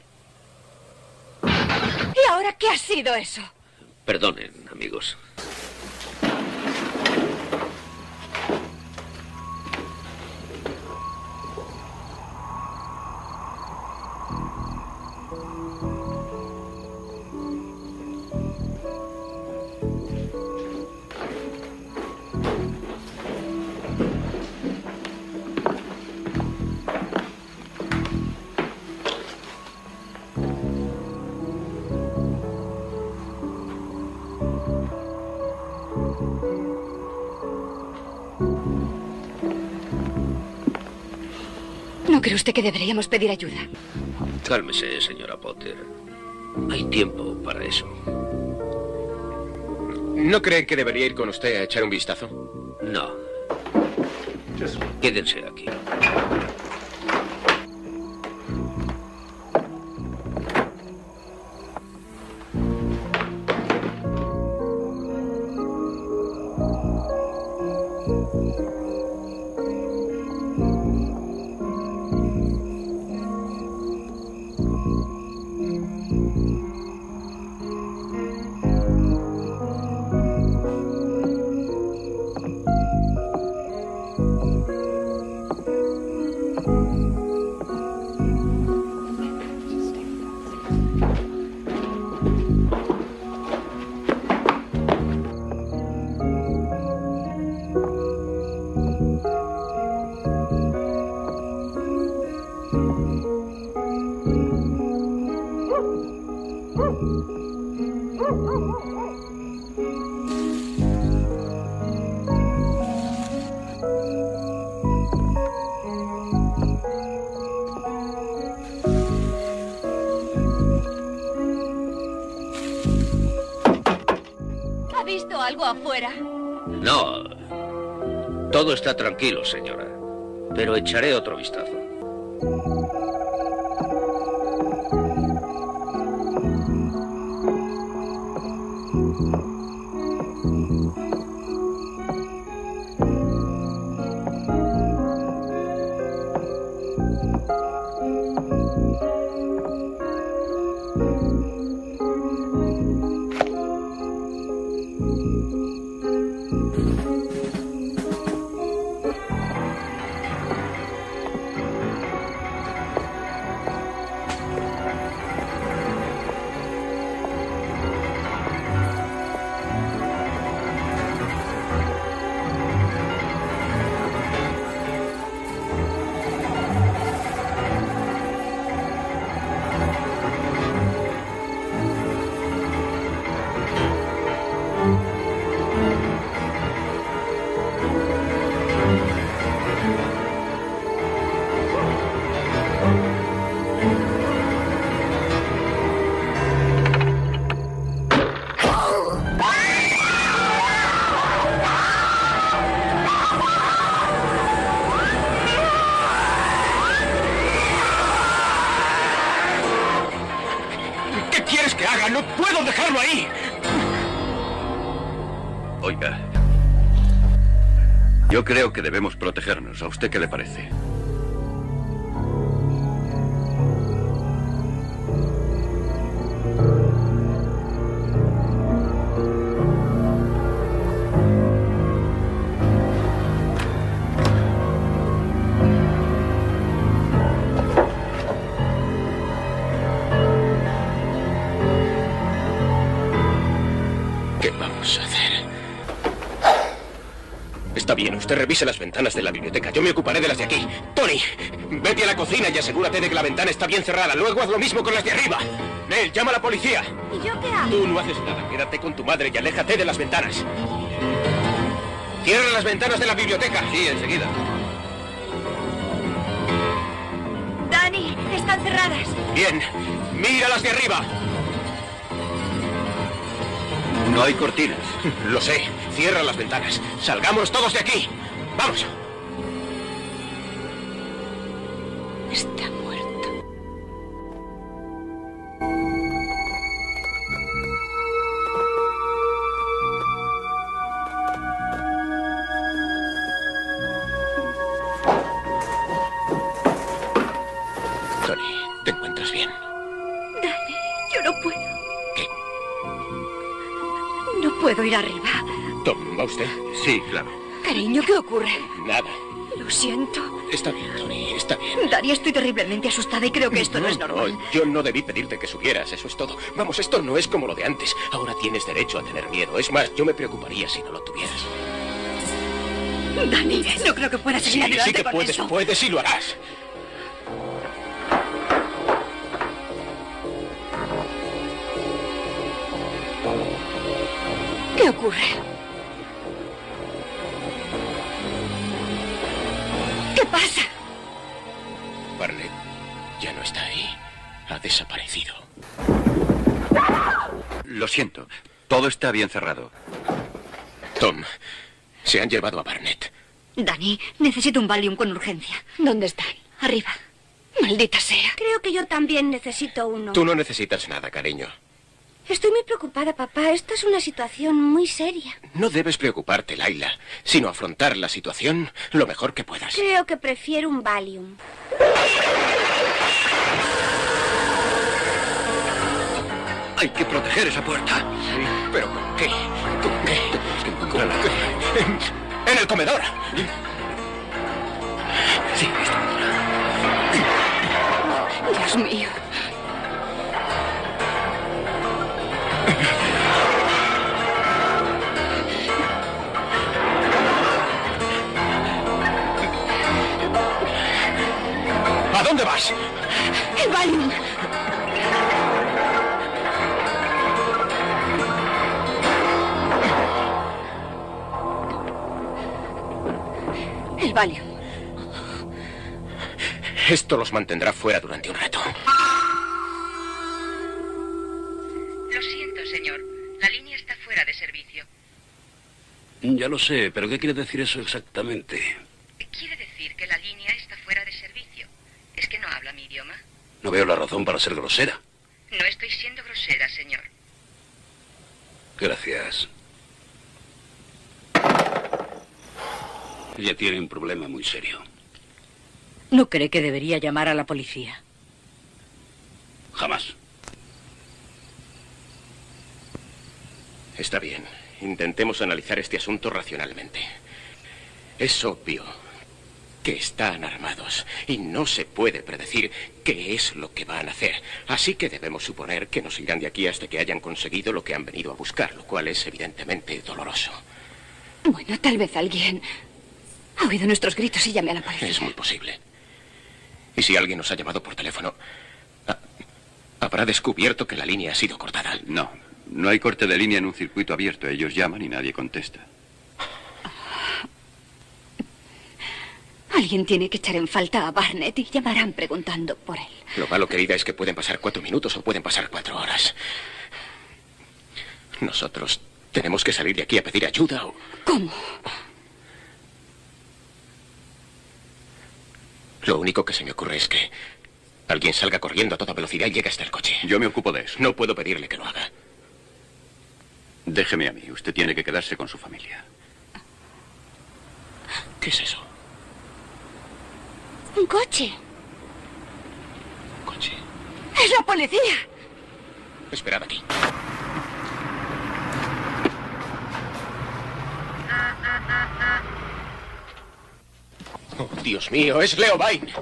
¿Y ahora qué ha sido eso? Perdonen, amigos. Usted que deberíamos pedir ayuda? Cálmese, señora Potter. Hay tiempo para eso. ¿No cree que debería ir con usted a echar un vistazo? No. Quédense aquí. Todo está tranquilo, señora. Pero echaré otro vistazo. Que debemos protegernos. ¿A usted qué le parece? Revise las ventanas de la biblioteca. Yo me ocuparé de las de aquí. Tony, vete a la cocina y asegúrate de que la ventana está bien cerrada. Luego haz lo mismo con las de arriba. Nell, llama a la policía. ¿Y yo qué hago? Tú no haces nada. Quédate con tu madre y aléjate de las ventanas. Cierra las ventanas de la biblioteca. Sí, enseguida. Dani, están cerradas. Bien. Mira las de arriba. No hay cortinas. Lo sé. Cierra las ventanas. Salgamos todos de aquí. Vamos. Está muerto. Tony, ¿te encuentras bien? Dani, yo no puedo. No puedo ir arriba. Tom, ¿va usted? Sí, claro. Cariño, ¿qué ocurre? Nada. Lo siento. Está bien, Tony, está bien. Dani, estoy terriblemente asustada y creo que esto no, es normal. yo no debí pedirte que subieras, eso es todo. Vamos, esto no es como lo de antes. Ahora tienes derecho a tener miedo. Es más, yo me preocuparía si no lo tuvieras. Dani, no creo que puedas seguir Sí, adelante sí que con puedes, puedes y lo harás. ¿Qué ocurre? Todo está bien cerrado. Tom, se han llevado a Barnett. Dani, necesito un Valium con urgencia. ¿Dónde están? Arriba. Maldita sea. Creo que yo también necesito uno. Tú no necesitas nada, cariño. Estoy muy preocupada, papá. Esta es una situación muy seria. No debes preocuparte, Laila, sino afrontar la situación lo mejor que puedas. Creo que prefiero un Valium. Hay que proteger esa puerta. Sí. ¿Pero con qué? ¿Con qué? ¿Con qué? En el comedor. Sí, está. Dios mío. Esto los mantendrá fuera durante un rato. Lo siento, señor. La línea está fuera de servicio. Ya lo sé, pero ¿qué quiere decir eso exactamente? Quiere decir que la línea está fuera de servicio. ¿Es que no habla mi idioma? No veo la razón para ser grosera. No estoy siendo grosera, señor. Gracias. Ella tiene un problema muy serio. ¿No cree que debería llamar a la policía? Jamás. Está bien. Intentemos analizar este asunto racionalmente. Es obvio que están armados y no se puede predecir qué es lo que van a hacer. Así que debemos suponer que nos irán de aquí hasta que hayan conseguido lo que han venido a buscar, lo cual es evidentemente doloroso. Bueno, tal vez alguien ha oído nuestros gritos y llame a la policía. Es muy posible. Y si alguien nos ha llamado por teléfono, ha- habrá descubierto que la línea ha sido cortada. No, no hay corte de línea en un circuito abierto. Ellos llaman y nadie contesta. Alguien tiene que echar en falta a Barnett y llamarán preguntando por él. Lo malo, querida, es que pueden pasar cuatro minutos o pueden pasar cuatro horas. Nosotros tenemos que salir de aquí a pedir ayuda o... ¿Cómo? Lo único que se me ocurre es que alguien salga corriendo a toda velocidad y llegue hasta el coche. Yo me ocupo de eso. No puedo pedirle que lo haga. Déjeme a mí. Usted tiene que quedarse con su familia. ¿Qué es eso? Un coche. Coche. ¡Es la policía! Esperad aquí. Oh, Dios mío, es Leo Vine.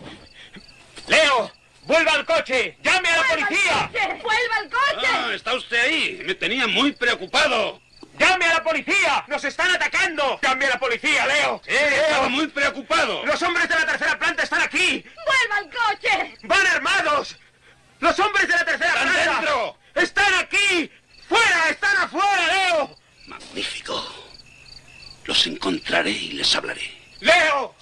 ¡Leo! ¡Vuelva al coche! ¡Llame a la policía! ¡Vuelva al coche! Ah, está usted ahí. Me tenía muy preocupado. ¡Llame a la policía! ¡Nos están atacando! ¡Llame a la policía, Leo! Sí, estaba muy preocupado. ¡Los hombres de la tercera planta están aquí! ¡Vuelva al coche! ¡Van armados! ¡Los hombres de la tercera ¡Están planta! dentro! ¡Están aquí! ¡Fuera! ¡Están afuera, Leo! Magnífico. Los encontraré y les hablaré. ¡Leo!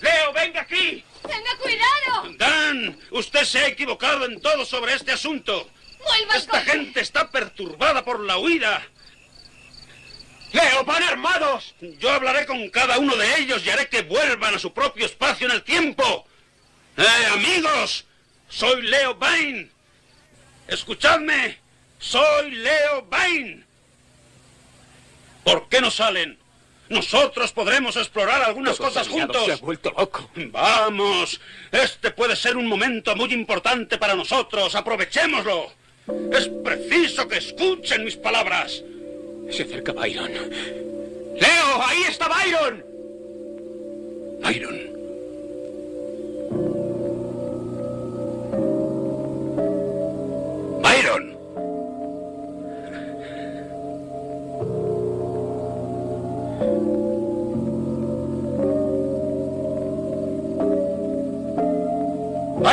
¡Leo, venga aquí! ¡Tenga cuidado! Dan, usted se ha equivocado en todo sobre este asunto. ¡Vuelva Esta gente está perturbada por la huida. ¡Leo, van armados! Yo hablaré con cada uno de ellos y haré que vuelvan a su propio espacio en el tiempo. ¡Eh, amigos! Soy Leo Bain. Escuchadme. Soy Leo Bain. ¿Por qué no salen? Nosotros podremos explorar algunas Todo cosas juntos. Se ha vuelto loco. Vamos, este puede ser un momento muy importante para nosotros. Aprovechémoslo. Es preciso que escuchen mis palabras. Se acerca Byron. ¡Leo, ahí está! Byron. Byron.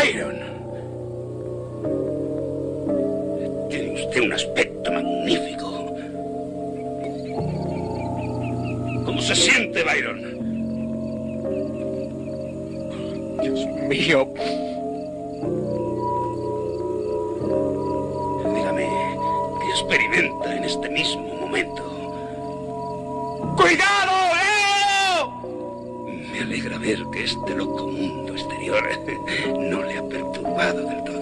Byron. Tiene usted un aspecto magnífico. ¿Cómo se siente, Byron? Dios mío. Dígame, ¿qué experimenta en este mismo momento? ¡Cuidado! Alegra ver que este loco mundo exterior no le ha perturbado del todo.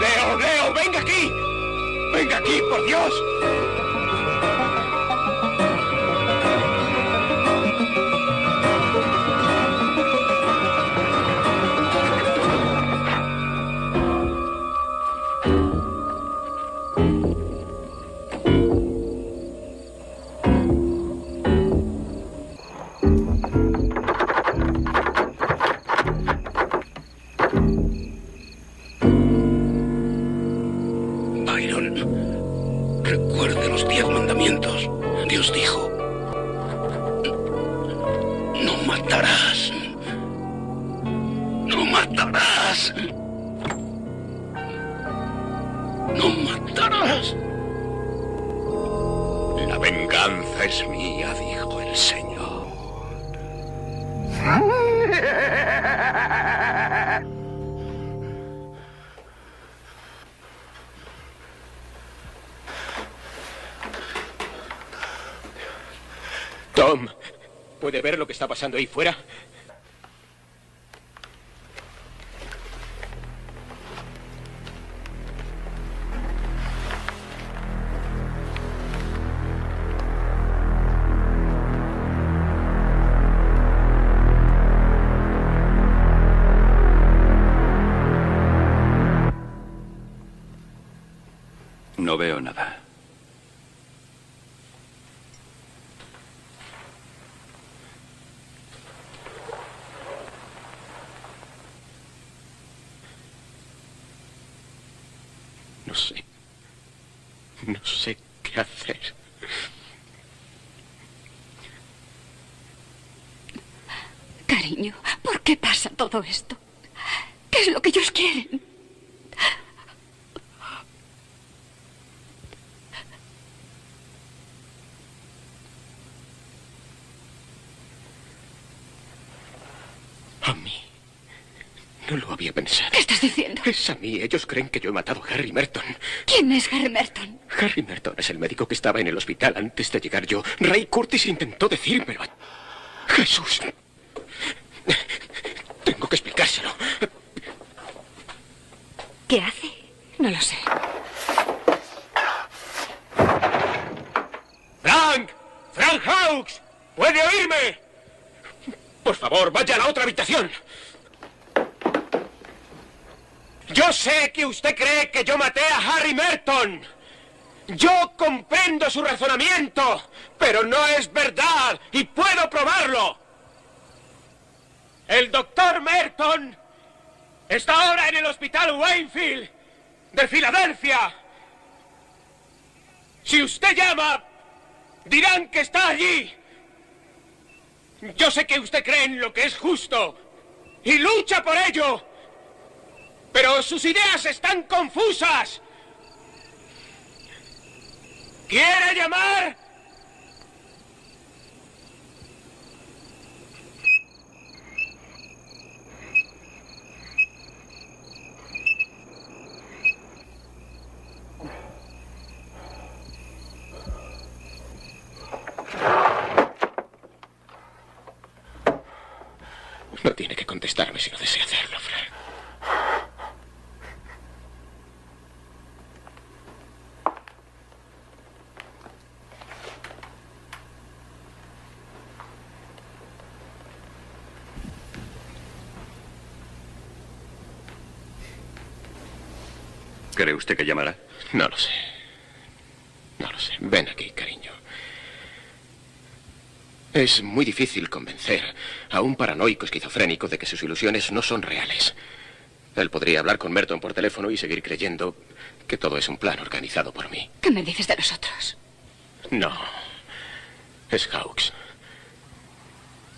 ¡Leo, Leo, venga aquí! ¡Venga aquí, por Dios! Pasando ahí fuera? No veo nada. No sé. No sé qué hacer. ¿Por qué pasa todo esto? ¿Qué es lo que ellos quieren? A mí. No lo había pensado. ¿Qué estás diciendo? Es a mí. Ellos creen que yo he matado a Harry Merton. ¿Quién es Harry Merton? Harry Merton es el médico que estaba en el hospital antes de llegar yo. Ray Curtis intentó decírmelo. Jesús. Tengo que explicárselo. ¿Qué hace? No lo sé. ¡Frank! ¡Frank Hawks! ¿Puede oírme? Por favor, vaya a la otra habitación. Yo sé que usted cree que yo maté a Harry Merton. Yo comprendo su razonamiento, pero no es verdad y puedo probarlo. El doctor Merton está ahora en el hospital Waynfield de Filadelfia. Si usted llama, dirán que está allí. Yo sé que usted cree en lo que es justo y lucha por ello. Pero sus ideas están confusas. ¿Quiere llamar? No tiene que contestarme si no desea hacerlo, Frank. ¿Cree usted que llamará? No lo sé. No lo sé. Ven aquí, cariño. Es muy difícil convencer a un paranoico esquizofrénico de que sus ilusiones no son reales. Él podría hablar con Merton por teléfono y seguir creyendo que todo es un plan organizado por mí. ¿Qué me dices de los otros? No. Es Hawks.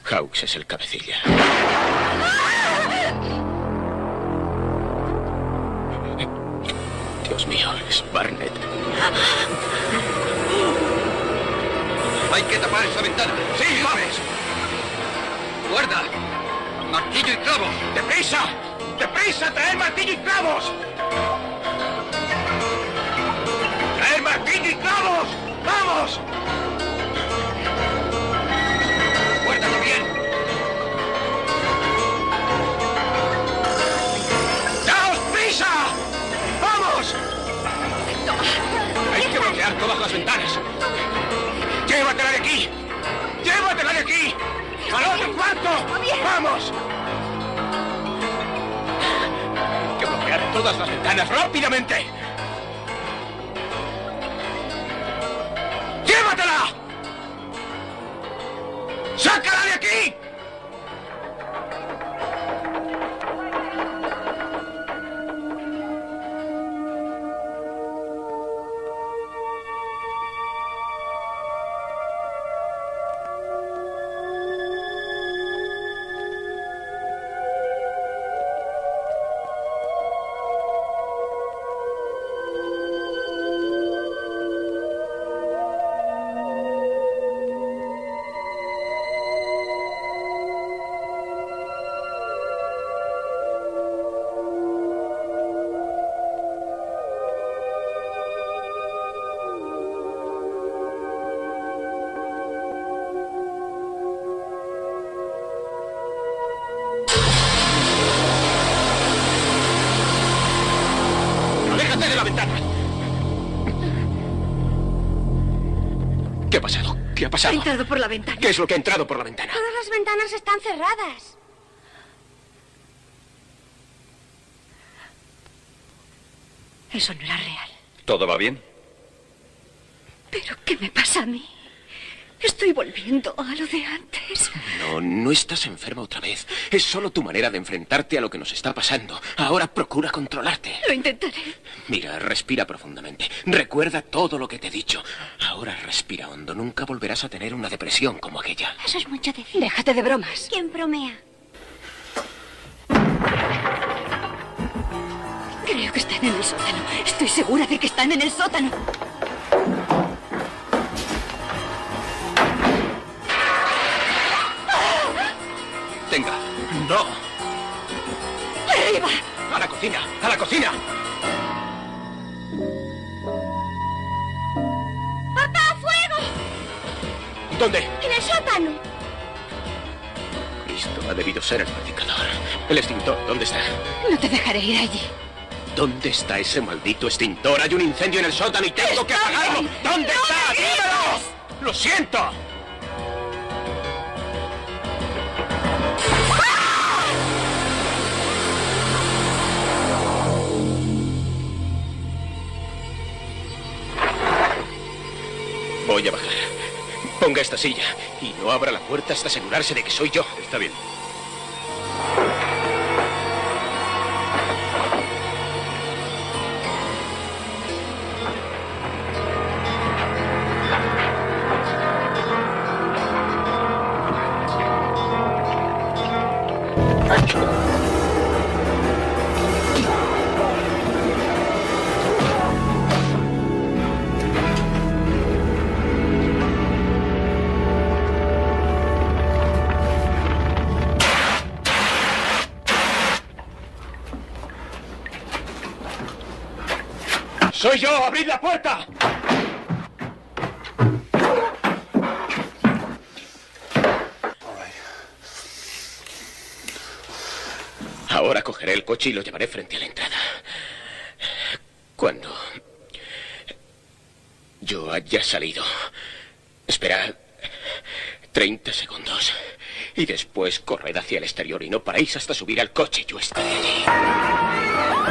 Hawks es el cabecilla. Dios mío, es Barnett. Hay que tapar esa ventana. ¡Sí, vamos! ¡Guarda! ¡Martillo y clavos! ¡Deprisa! ¡Deprisa! ¡Traer martillo y clavos! ¡Traer martillo y clavos! ¡Vamos! ¡Guárdate bien! ¡Daos prisa! ¡Vamos! Hay que bloquear todas las ventanas. ¡Llévatela de aquí! ¡Llévatela de aquí! ¡Al otro cuarto! ¡Vamos! Hay que bloquear todas las ventanas rápidamente. ¡Llévatela! ¡Sácala de aquí! Pasado? entrado por la ventana. ¿Qué es lo que ha entrado por la ventana? Todas las ventanas están cerradas. Eso no era real. ¿Todo va bien? ¿Pero qué me pasa a mí? Estoy volviendo a lo de antes. No, no estás enferma otra vez. Es solo tu manera de enfrentarte a lo que nos está pasando. Ahora procura controlarte. Lo intentaré. Mira, respira profundamente. Recuerda todo lo que te he dicho. Ahora respira hondo. Nunca volverás a tener una depresión como aquella. Eso es mucho decir. Déjate de bromas. ¿Quién bromea? Creo que están en el sótano. Estoy segura de que están en el sótano. No. ¡Arriba! A la cocina. A la cocina. ¡Papá, fuego! ¿Dónde? En el sótano. Cristo, ha debido ser el predicador. El extintor, ¿dónde está? No te dejaré ir allí. ¿Dónde está ese maldito extintor? Hay un incendio en el sótano y tengo que apagarlo. ¿Dónde ¡No está? ¡Dímelo! ¡Lo siento! Voy a bajar. Ponga esta silla y no abra la puerta hasta asegurarse de que soy yo. Está bien. Puerta! Ahora cogeré el coche y lo llevaré frente a la entrada. Cuando yo haya salido, esperad 30 segundos y después corred hacia el exterior y no paréis hasta subir al coche. Yo estaré allí.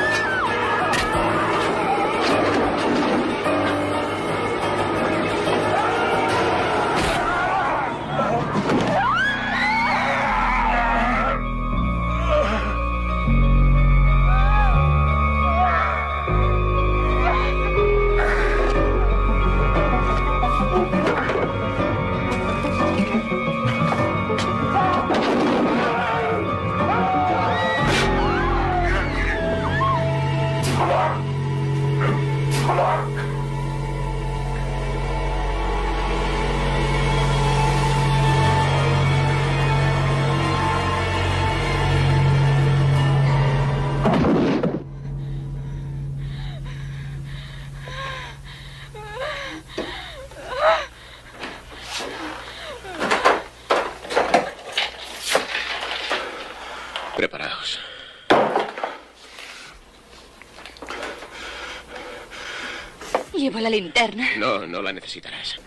Llevo la linterna. No, no la necesitarás.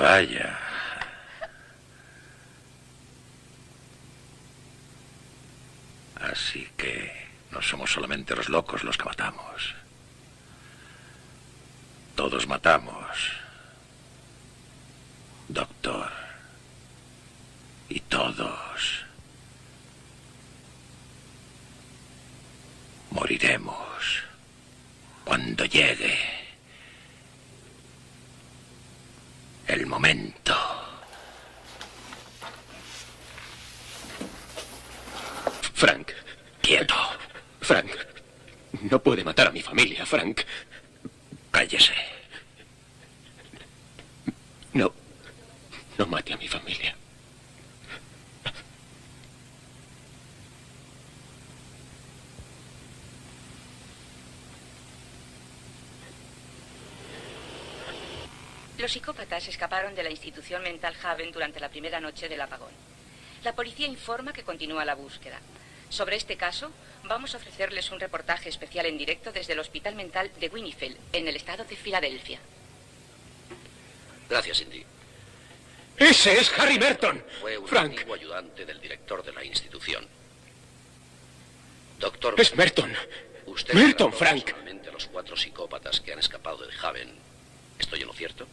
Vaya. Así que no somos solamente los locos los que matamos. Todos matamos. Doctor. Y todos. Moriremos cuando llegue el momento. Frank. Quieto. Frank. No puede matar a mi familia, Frank. Cállese. No. No mate a mi familia. Los psicópatas escaparon de la institución mental Haven durante la primera noche del apagón. La policía informa que continúa la búsqueda. Sobre este caso, vamos a ofrecerles un reportaje especial en directo desde el Hospital Mental de Winnfield, en el estado de Filadelfia. Gracias, Cindy. ¡Ese es Harry Merton! Fue un Frank. antiguo ayudante del director de la institución. Doctor... Es Merton. Usted Merton, Frank. a los cuatro psicópatas que han escapado de Haven. ¿Estoy en lo cierto?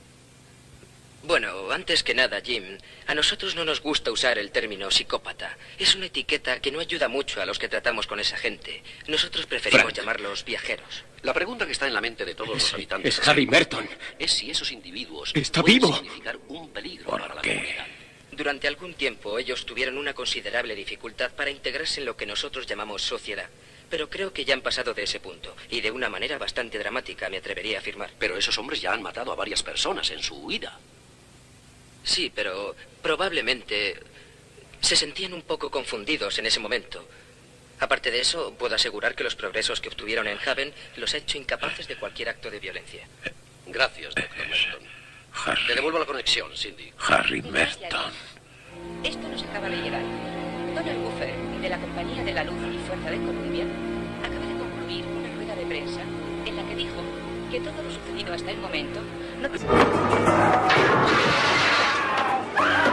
Bueno, antes que nada, Jim, a nosotros no nos gusta usar el término psicópata. Es una etiqueta que no ayuda mucho a los que tratamos con esa gente. Nosotros preferimos Frank. llamarlos viajeros. La pregunta que está en la mente de todos los habitantes Es Harry Merton. es si esos individuos Está pueden vivo. significar un peligro para la comunidad. Durante algún tiempo ellos tuvieron una considerable dificultad para integrarse en lo que nosotros llamamos sociedad. Pero creo que ya han pasado de ese punto, y de una manera bastante dramática, me atrevería a afirmar. Pero esos hombres ya han matado a varias personas en su huida. Sí, pero probablemente se sentían un poco confundidos en ese momento. Aparte de eso, puedo asegurar que los progresos que obtuvieron en Haven los ha hecho incapaces de cualquier acto de violencia. Gracias, doctor Merton. Harry, Le devuelvo la conexión, Cindy. Harry Merton. Esto nos acaba de llegar. Donald Buffer, de la Compañía de la Luz y Fuerza de Columbia, acaba de concluir una rueda de prensa en la que dijo que todo lo sucedido hasta el momento no... Yeah!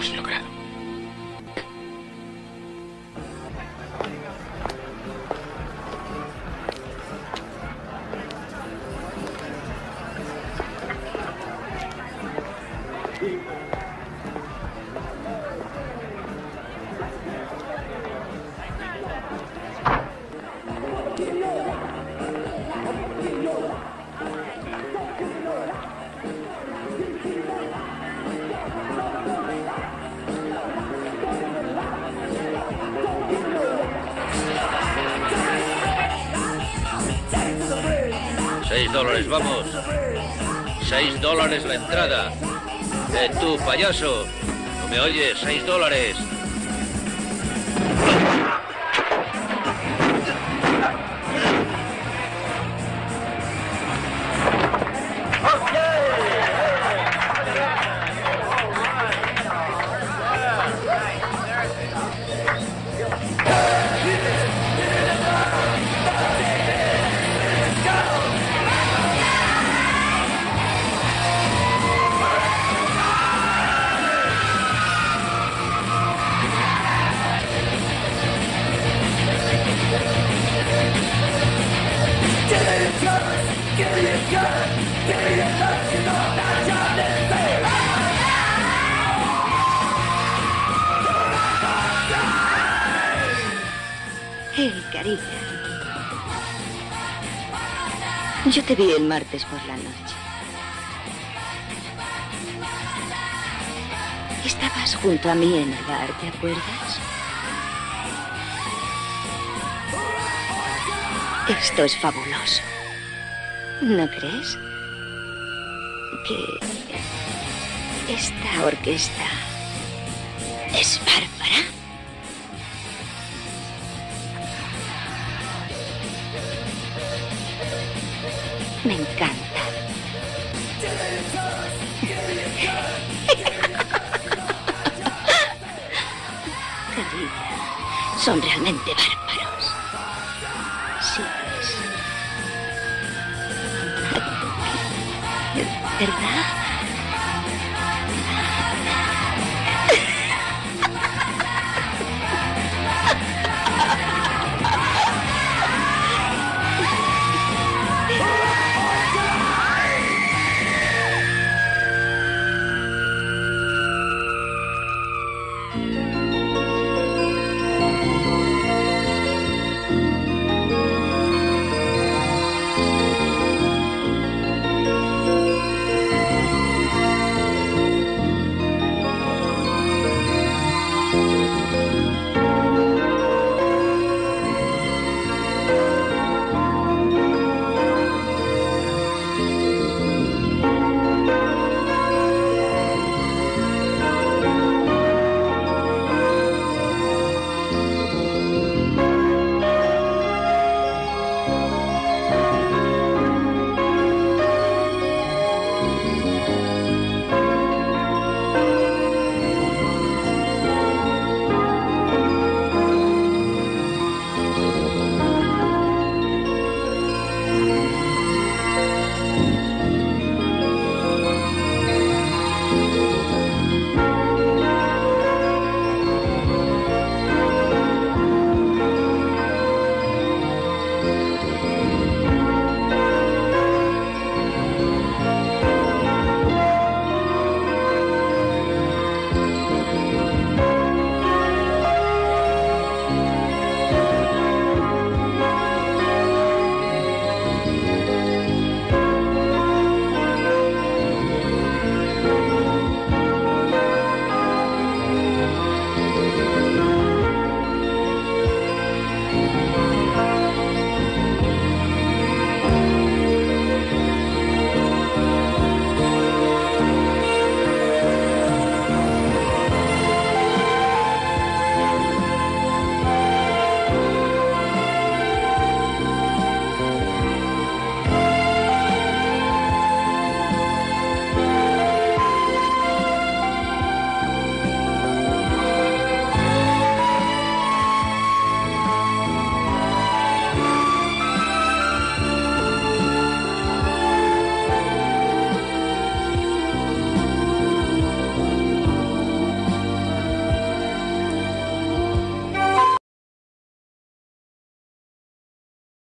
que lo hemos logrado. Seis vamos. Seis dólares la entrada. Eh, tú, payaso. ¿No me oyes? Seis dólares. Martes por la noche. Estabas junto a mí en el bar, ¿te acuerdas? Esto es fabuloso. ¿No crees? Que esta orquesta son realmente bárbaros. Sí, es. ¿Verdad?